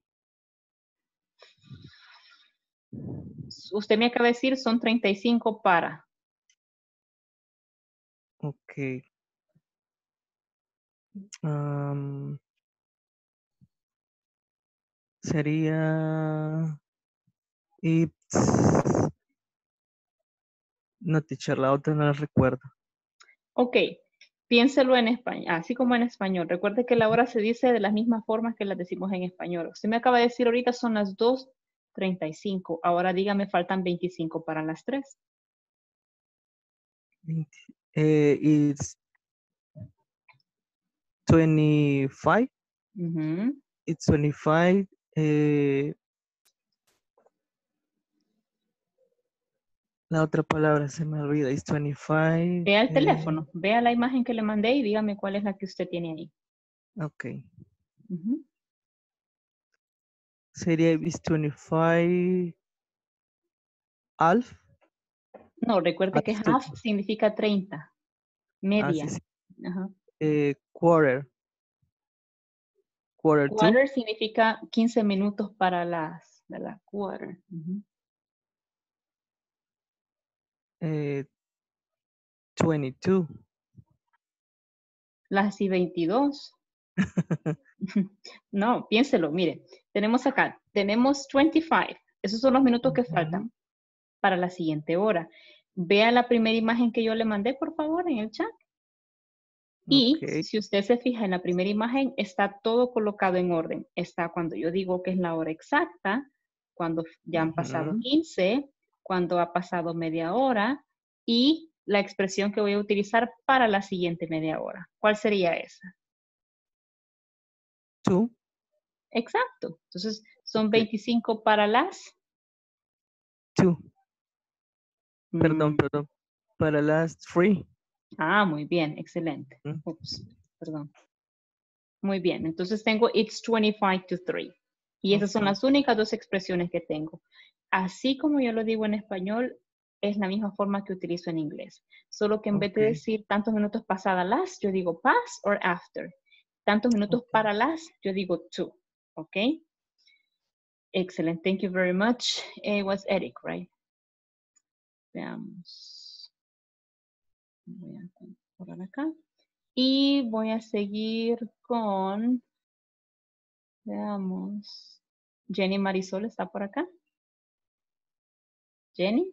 Usted me acaba de decir son 35 para. Ok. Sería it's no teacher, la otra no la recuerdo. Ok, piénselo en español, así como en español. Recuerde que la hora se dice de las mismas formas que las decimos en español. Usted me acaba de decir ahorita son las 2.35. Ahora dígame, faltan 25 para las 3. Eh, it's 25. Ujú. It's 25. eh, la otra palabra se me olvida. It's 25. Vea el eh, teléfono, vea la imagen que le mandé y dígame cuál es la que usted tiene ahí. ok. Ujú. Sería it's 25. Half. No, recuerde que Half significa 30, Ah, media. sí, sí. Ajá. Eh, quarter. Quarter. Quarter significa 15 minutos para las, ¿verdad? Quarter. ujú. Eh, 22. Las y 22. No, piénselo, mire. Tenemos acá, tenemos 25. Esos son los minutos que faltan para la siguiente hora. Vea la primera imagen que yo le mandé, por favor, en el chat. Y si usted se fija en la primera imagen, está todo colocado en orden. Está cuando yo digo que es la hora exacta, cuando ya han pasado Ujú. 15, cuando ha pasado media hora y la expresión que voy a utilizar para la siguiente media hora. ¿Cuál sería esa? Two. Exacto. Entonces, son Ok. 25 para las. Two. Perdón, Mm, perdón. Para las three. Ah, muy bien, excelente. Mm. Ups, perdón. Muy bien, entonces tengo it's 25 to 3. Y esas son las únicas dos expresiones que tengo. Así como yo lo digo en español, es la misma forma que utilizo en inglés. Solo que en vez de decir tantos minutos pasada las, yo digo past or after. Tantos minutos para las, yo digo to. ¿Ok? Excellent, thank you very much. It was Eric, right? Veamos. Voy a borrar acá. Y voy a seguir con, veamos, Jenny Marisol está por acá. Jenny.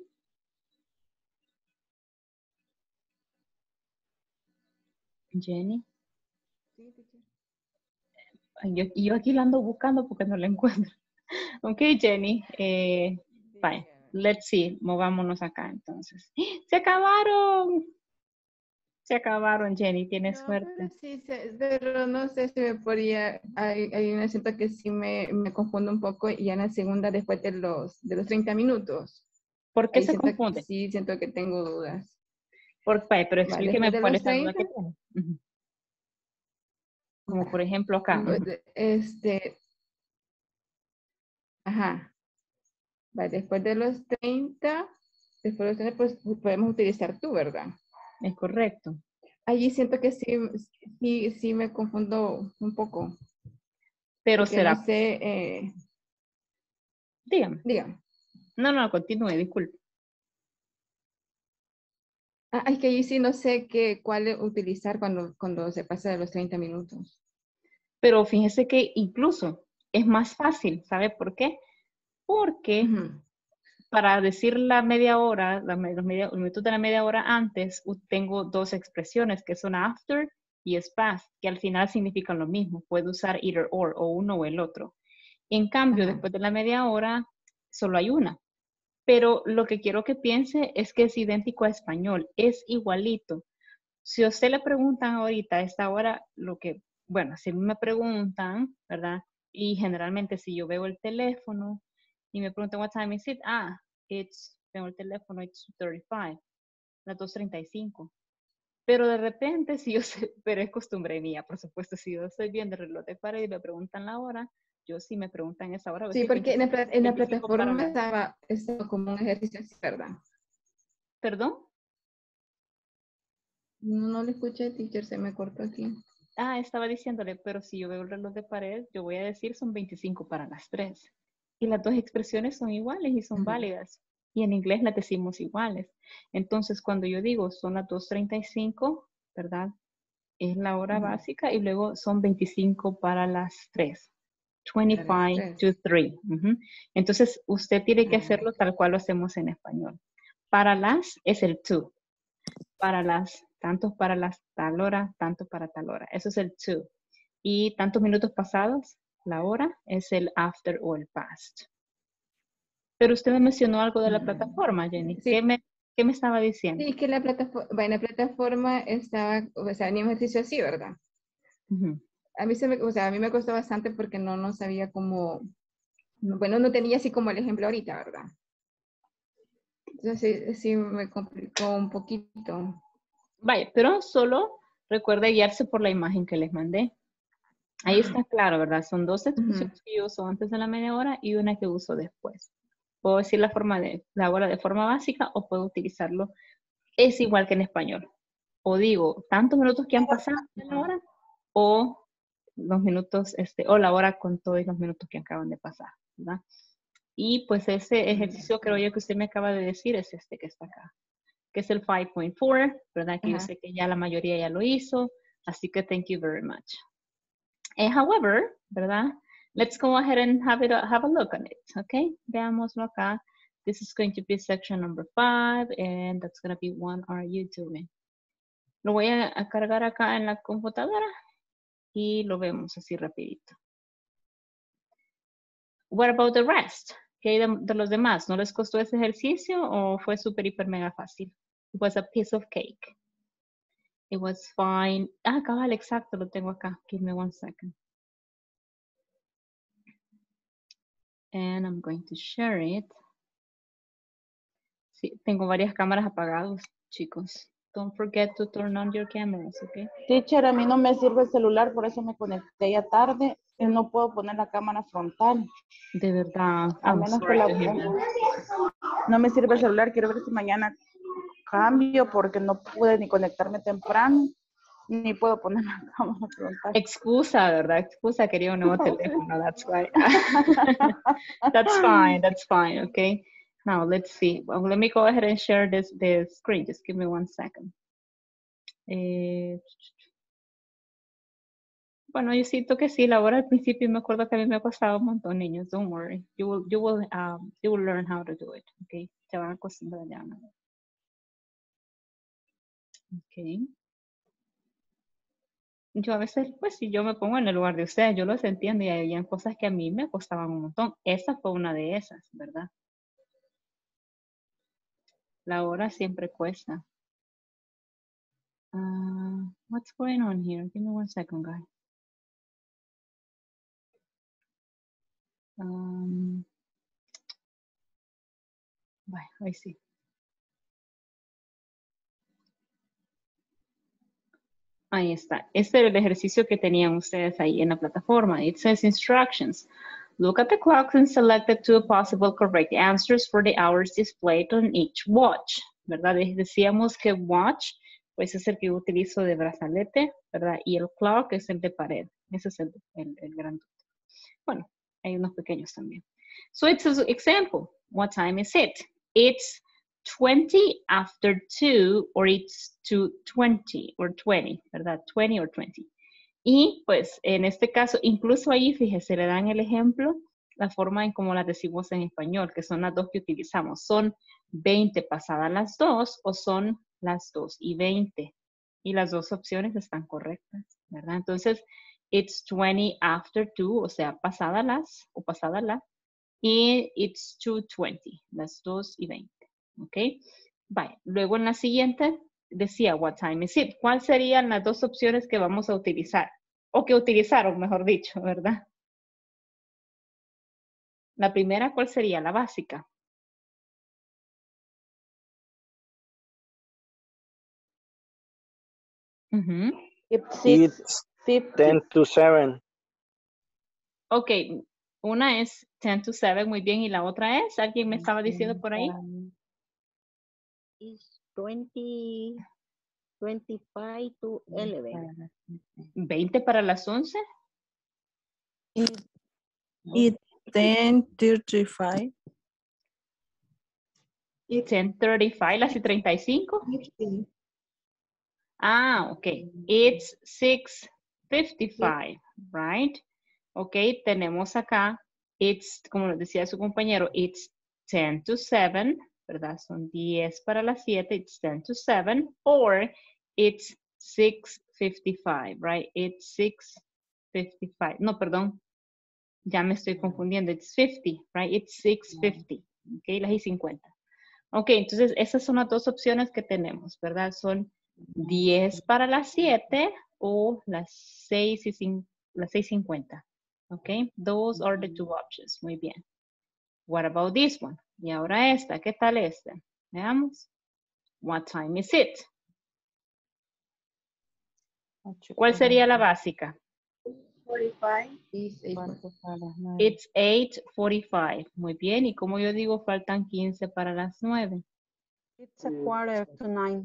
Jenny. Yo, y yo aquí la ando buscando porque no la encuentro. Ok, Jenny. Eh, fine. Let's see. Movámonos acá entonces. ¡Se acabaron! Se acabaron, Jenny. Tienes No, suerte. pero sí, pero no sé si me podría, hay, hay un acento que sí me, me confundo un poco y en la segunda después de los, de los 30 minutos. ¿Por qué Ahí se confunde? sí, siento que tengo dudas. Por, pero Vale, explíqueme de cuál es la duda que 30. tiene. Ujú. Como por ejemplo acá. Este, ajá. Vale, después de los 30, después de los 30, pues podemos utilizar tú, ¿verdad? Es correcto. Allí siento que sí, sí, sí me confundo un poco. Pero porque será. no sé, eh, Dígame. dígame. No, no, continúe, disculpe. Ah, es que allí sí no sé qué, cuál utilizar cuando, cuando se pasa de los 30 minutos. Pero fíjese que incluso es más fácil, ¿sabe por qué? Porque para decir la media hora, la los, media, los minutos de la media hora antes, tengo dos expresiones que son after y es past, que al final significan lo mismo. Puedo usar either or, o uno o el otro. En cambio, después de la media hora, solo hay una. Pero lo que quiero que piense es que es idéntico a español, es igualito. Si a usted le preguntan ahorita a esta hora, lo que, bueno, si me preguntan, ¿verdad? Y generalmente si yo veo el teléfono y me preguntan what time is it, ah, it's, tengo el teléfono, it's 2.35, las 2.35. Pero de repente, si yo sé, pero es costumbre mía, por supuesto, si yo estoy viendo el reloj de pared y me preguntan la hora, yo sí me preguntan esa hora. Sí, porque en la, 25 pla- en la 25 para plataforma estaba, estaba como un ejercicio así, ¿verdad? ¿Perdón? No, no le escuché, teacher, se me cortó aquí. Ah, estaba diciéndole, pero si yo veo el reloj de pared, yo voy a decir son 25 para las 3. Y las dos expresiones son iguales y son válidas. Y en inglés las decimos iguales. Entonces, cuando yo digo son las 2.35, ¿verdad? Es la hora básica y luego son 25 para las 3. 25 tres. to 3. Ujú. Entonces, usted tiene que hacerlo tal cual lo hacemos en español. Para las es el to. Para las, tantos para las tal hora, tanto para tal hora. Eso es el to. Y tantos minutos pasados, la hora, es el after o el past. Pero usted me mencionó algo de la Mm. plataforma, Jenny. Sí. ¿Qué, me, ¿Qué me estaba diciendo? Sí, que la plataforma, en la plataforma estaba, o sea, ni un ejercicio así, ¿verdad? A mí, se me, o sea, a mí me costó bastante porque no, no sabía cómo, no- bueno, no tenía así como el ejemplo ahorita, ¿verdad? Entonces sí, sí me complicó un poquito. Vaya, pero solo recuerde guiarse por la imagen que les mandé. Ahí está claro, ¿verdad? Son dos expresiones que yo uso antes de la media hora y una que uso después. Puedo decir la forma de la hora de forma básica o puedo utilizarlo. Es igual que en español. O digo, tantos minutos que han pasado de la hora o los minutos, este, o la hora con todos los minutos que acaban de pasar, ¿verdad? Y pues ese ejercicio creo yo que usted me acaba de decir es este que está acá, que es el 5.4, ¿verdad? Que yo Ajá. sé que ya la mayoría ya lo hizo, así que thank you very much. Eh, however, ¿verdad? Let's go ahead and have, it, have a look on it, okay? Veámoslo acá. This is going to be section number five, and that's going to be one are you doing? Lo voy a cargar acá en la computadora y lo vemos así rapidito. What about the rest? ¿Qué hay de, los demás? ¿No les costó ese ejercicio o fue súper, hiper, mega fácil? It was a piece of cake. It was fine. Ah, cabal, exacto, lo tengo acá. Give me one second. And I'm going to share it. Sí, tengo varias cámaras apagadas, chicos. Don't forget to turn on your cameras, okay? Teacher, a mí no me sirve el celular, por eso me conecté ya tarde y no puedo poner la cámara frontal. De verdad. A I'm menos que la. No me sirve el celular, quiero ver si mañana cambio porque no pude ni conectarme temprano, ni puedo poner la cámara frontal. Excusa, ¿verdad? Excusa, quería un nuevo teléfono, that's why. that's fine, that's fine, okay? Now, let's see. Well, let me go ahead and share this, this screen. Just give me one second. Eh, bueno, yo siento que sí, la hora al principio me acuerdo que a mí me ha costado un montón, niños. Don't worry. You will, you will, um, you will learn how to do it, okay? Se van a acostumbrar ya. Okay. Yo a veces, pues si yo me pongo en el lugar de ustedes, yo los entiendo y habían cosas que a mí me costaban un montón. Esa fue una de esas, ¿verdad? La hora siempre cuesta. Ah, what's going on here? Give me one second, guys. Um, bueno, ahí. Ahí está. Este era el ejercicio que tenían ustedes ahí en la plataforma. It says instructions. Look at the clocks and select the two possible correct answers for the hours displayed on each watch. ¿Verdad? De- Decíamos que watch, pues es el que utilizo de brazalete, ¿verdad? Y el clock es el de pared. Ese es el, el, el grandote. Bueno, hay unos pequeños también. So it's an example. What time is it? It's 20 after 2 or it's 220 or 20, ¿verdad? 20 or 20. Y pues en este caso, incluso ahí, fíjese, le dan el ejemplo, la forma en cómo las decimos en español, que son las dos que utilizamos. Son 20 pasadas las 2 o son las 2 y 20. Y las dos opciones están correctas, ¿verdad? Entonces, it's 20 after 2, o sea, pasada las o pasada la y it's 2.20, las 2 y 20. ¿Ok? Vale. Luego en la siguiente decía, what time is it? ¿Cuáles serían las dos opciones que vamos a utilizar? O que utilizaron, mejor dicho, ¿verdad? La primera, ¿cuál sería? La básica. Ujú. It's It's 6.50. 10 to 7. Ok, una es 10 to 7, muy bien, y la otra es, ¿alguien me estaba diciendo por ahí? Um, Is 20, 25 to 11. 20 para las 11, It's 10:35. y 10.35, las y 35. Ah, ok. It's 6.55, right? Ok, tenemos acá, it's, como decía su compañero, it's 10 to 7, ¿verdad? Son 10 para las 7, it's 10 to 7, or it's 6.55, right? It's 6.55. No, perdón. Ya me estoy confundiendo. It's 50, right? It's 6.50. Ok, las y 50. Ok, entonces esas son las dos opciones que tenemos, ¿verdad? Son 10 para las 7 o las 6 y cin- las 6.50. Ok, those are the two options. Muy bien. What about this one? Y ahora esta, ¿qué tal esta? Veamos. What time is it? ¿Cuál sería la básica? 45 is It's 8.45. Muy bien. Y como yo digo, faltan 15 para las 9. It's a quarter to nine.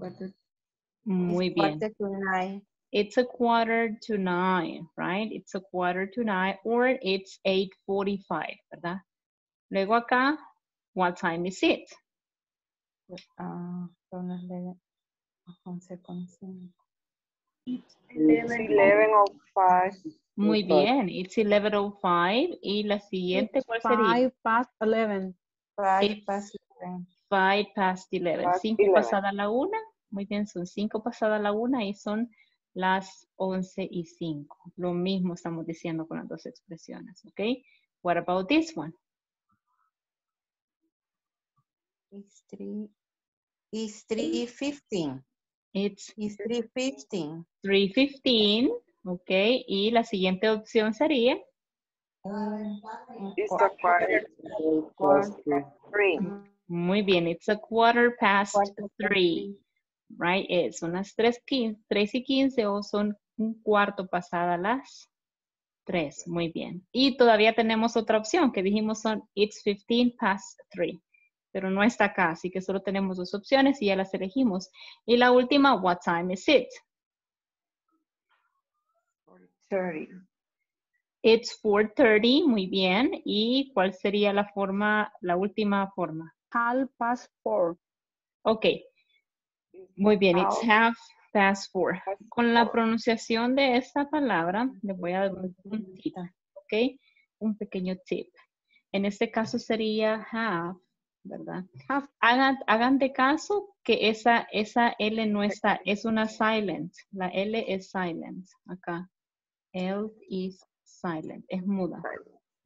Muy bien. quarter to nine. It's a quarter to nine, right? It's a quarter to nine or it's 8.45, ¿verdad? Luego acá, what time is it? Ah, son las de 11 con 5. It's 11.05. Muy bien, it's 11.05. Y la siguiente, it's ¿cuál sería? 5 past 11. 5 past 11. 5 past 11. 5 pasada la 1. Muy bien, son 5 pasada la 1 y son las 11 y 5. Lo mismo estamos diciendo con las dos expresiones, ¿ok? What about this one? It's 3.15. It's, 315. 315, ok. Y la siguiente opción sería. It's a quarter, quarter, quarter three. Muy bien, it's a quarter past quarter three. Right, es unas 3, 15, 3 y 15 o son un cuarto pasada las 3. Muy bien. Y todavía tenemos otra opción que dijimos son it's 15 past 3. Pero no está acá, así que solo tenemos dos opciones y ya las elegimos. Y la última, what time is it? 30. It's 4.30, muy bien. ¿Y cuál sería la forma, la última forma? Half past four. Ok, muy bien, it's Half past four. Con la pronunciación de esta palabra, le voy a dar un un tip, ¿ok? Un pequeño tip. En este caso sería half, ¿verdad? Hagan, hagan de caso que esa, esa L no está, es una silent. La L es silent, acá. L is silent, es muda.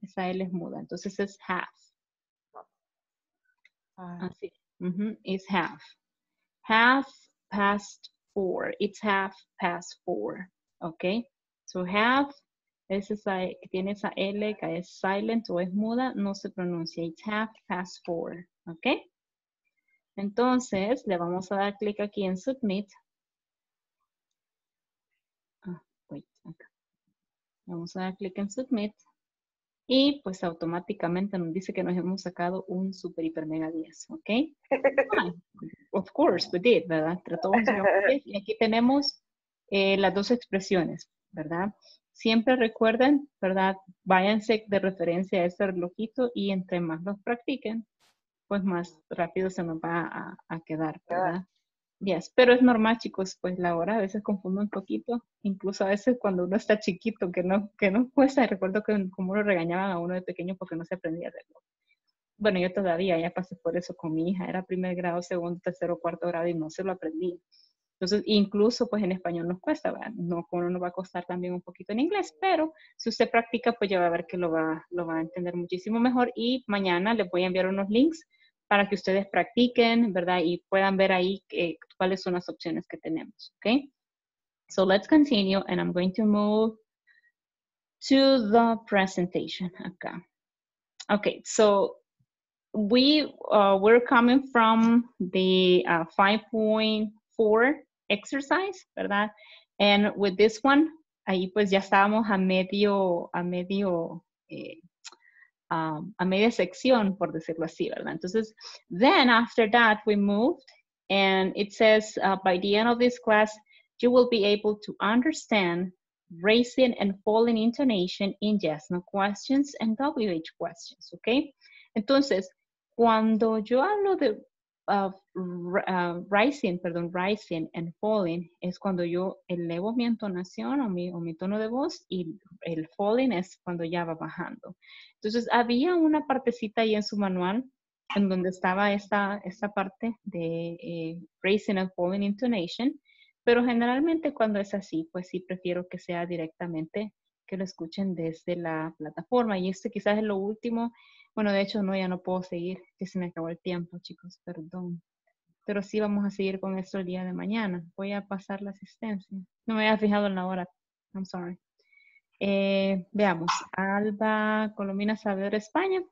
Esa L es muda, entonces es half. Así. ujú, It's half. Half past four. It's half past four. Ok. So half es esa que tiene esa L que es silent o es muda, no se pronuncia. It's half past four. Ok. Entonces le vamos a dar clic aquí en submit. Ah, wait, acá. Vamos a dar clic en submit. Y pues automáticamente nos dice que nos hemos sacado un super hiper mega 10, ¿ok? Ah, of course, we did, ¿verdad? Trató un sacamos 10 y aquí tenemos eh, las dos expresiones, ¿verdad? Siempre recuerden, ¿verdad? Váyanse de referencia a este relojito y entre más los practiquen, pues más rápido se nos va a, a quedar, ¿verdad? Yes, pero es normal, chicos, pues la hora a veces confunde un poquito, incluso a veces cuando uno está chiquito, que no, que no cuesta, recuerdo que como lo regañaban a uno de pequeño porque no se aprendía el reloj. Bueno, yo todavía ya pasé por eso con mi hija, era primer grado, segundo, tercero, cuarto grado y no se lo aprendí. Entonces, incluso pues en español nos cuesta, ¿verdad? No, nos va a costar también un poquito en inglés, pero si usted practica, pues ya va a ver que lo va, lo va a entender muchísimo mejor. Y mañana les voy a enviar unos links para que ustedes practiquen, ¿verdad? Y puedan ver ahí eh, cuáles son las opciones que tenemos, ¿ok? So let's continue, and I'm going to move to the presentation acá. Okay, so we uh, we're coming from the uh, 5.4 exercise, ¿verdad? And with this one, ahí pues ya estábamos a medio, a medio, eh, um, a media sección, por decirlo así, ¿verdad? Entonces, then after that, we moved, and it says, uh, by the end of this class, you will be able to understand raising and falling intonation in yes, no questions and WH questions, ¿ok? Entonces, cuando yo hablo de uh, rising, perdón, rising and falling, es cuando yo elevo mi entonación o mi, o tono de voz y el falling es cuando ya va bajando. Entonces, había una partecita ahí en su manual en donde estaba esta, parte de eh, raising and falling intonation, pero generalmente cuando es así, pues sí prefiero que sea directamente que lo escuchen desde la plataforma. Y este quizás es lo último. Bueno, de hecho, no, ya no puedo seguir, que se me acabó el tiempo, chicos, perdón. Pero sí vamos a seguir con esto el día de mañana. Voy a pasar la asistencia. No me había fijado en la hora. I'm sorry. Eh, veamos. Alba Colomina Saavedra, España.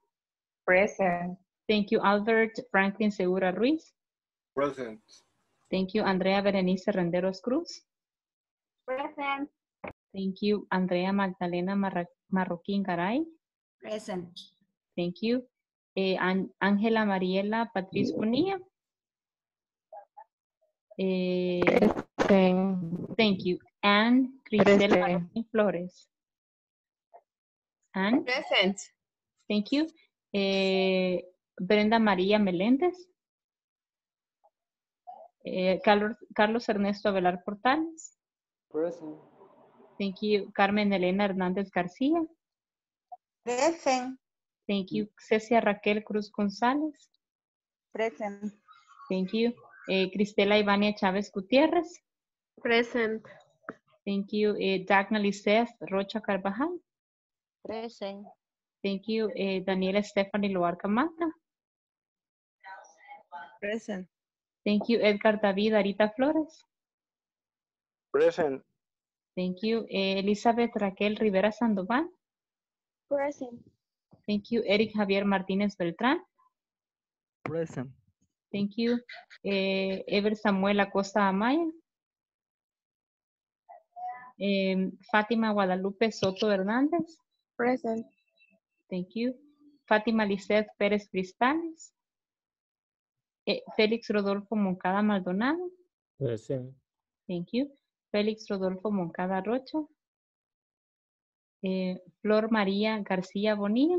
Present. Thank you, Albert Franklin Segura Ruiz. Present. Thank you, Andrea Berenice Renderos Cruz. Present. Thank you, Andrea Magdalena Marroquín Garay. Present. Thank you. Eh, Ángela Mariela Patriz Bonilla. Eh, thank you. Anne Cristel Martín Flores. Anne. Present. Thank you. Eh, Brenda María Meléndez. Eh, Carlos, Carlos Ernesto Avelar Portales. Present. Thank you. Carmen Elena Hernández García. Present. Thank you. Cecia Raquel Cruz González. Present. Thank you. Eh, Cristela Ivania Chávez Gutiérrez. Present. Thank you. Eh, Dagna Lisset Rocha Carvajal. Present. Thank you. Eh, Daniela Stephanie Loarca Mata. Present. Thank you. Edgar David Arita Flores. Present. Thank you. Eh, Elizabeth Raquel Rivera Sandoval. Present. Thank you. Eric Javier Martínez Beltrán. Present. Thank you. Eh, Ever Samuel Acosta Amaya. Eh, Fátima Guadalupe Soto Hernández. Present. Thank you. Fátima Lisset Pérez Cristales. Eh, Félix Rodolfo Moncada Maldonado. Present. Thank you. Félix Rodolfo Moncada Rocha. Eh, Flor María García Bonilla.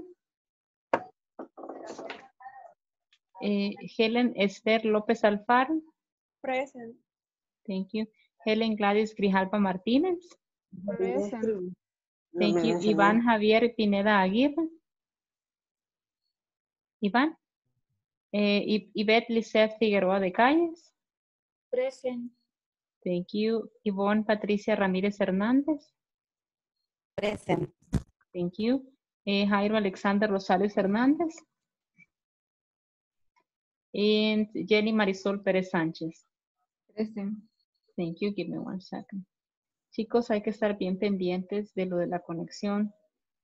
Eh, Helen Esther López Alfaro. Present. Thank you. Helen Gladys Grijalpa Martínez. Present. Thank you. Iván Javier Pineda Aguirre. Iván. Eh, Ivette Lisset Figueroa de Calles. Present. Thank you. Ivonne Patricia Ramírez Hernández. Present. Thank you. Eh, Jairo Alexander Rosales Hernández. And Jenny Marisol Pérez Sánchez. Present. Thank you. Give me one second. Chicos, hay que estar bien pendientes de lo de la conexión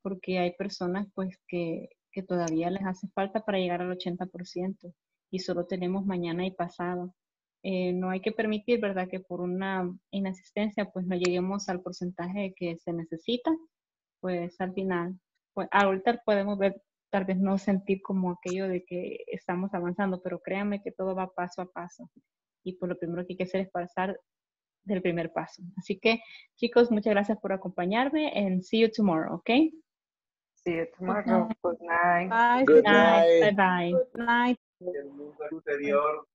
porque hay personas pues que, que todavía les hace falta para llegar al 80% y solo tenemos mañana y pasado. Eh, no hay que permitir, ¿verdad?, que por una inasistencia pues no lleguemos al porcentaje que se necesita, pues al final, pues ahorita podemos ver, tal vez no sentir como aquello de que estamos avanzando, pero créanme que todo va paso a paso y pues lo primero que hay que hacer es pasar del primer paso. Así que, chicos, muchas gracias por acompañarme and see you tomorrow, ¿ok? See you tomorrow. Good night. Bye. Good Bye. night. Bye bye. Good night. El mundo exterior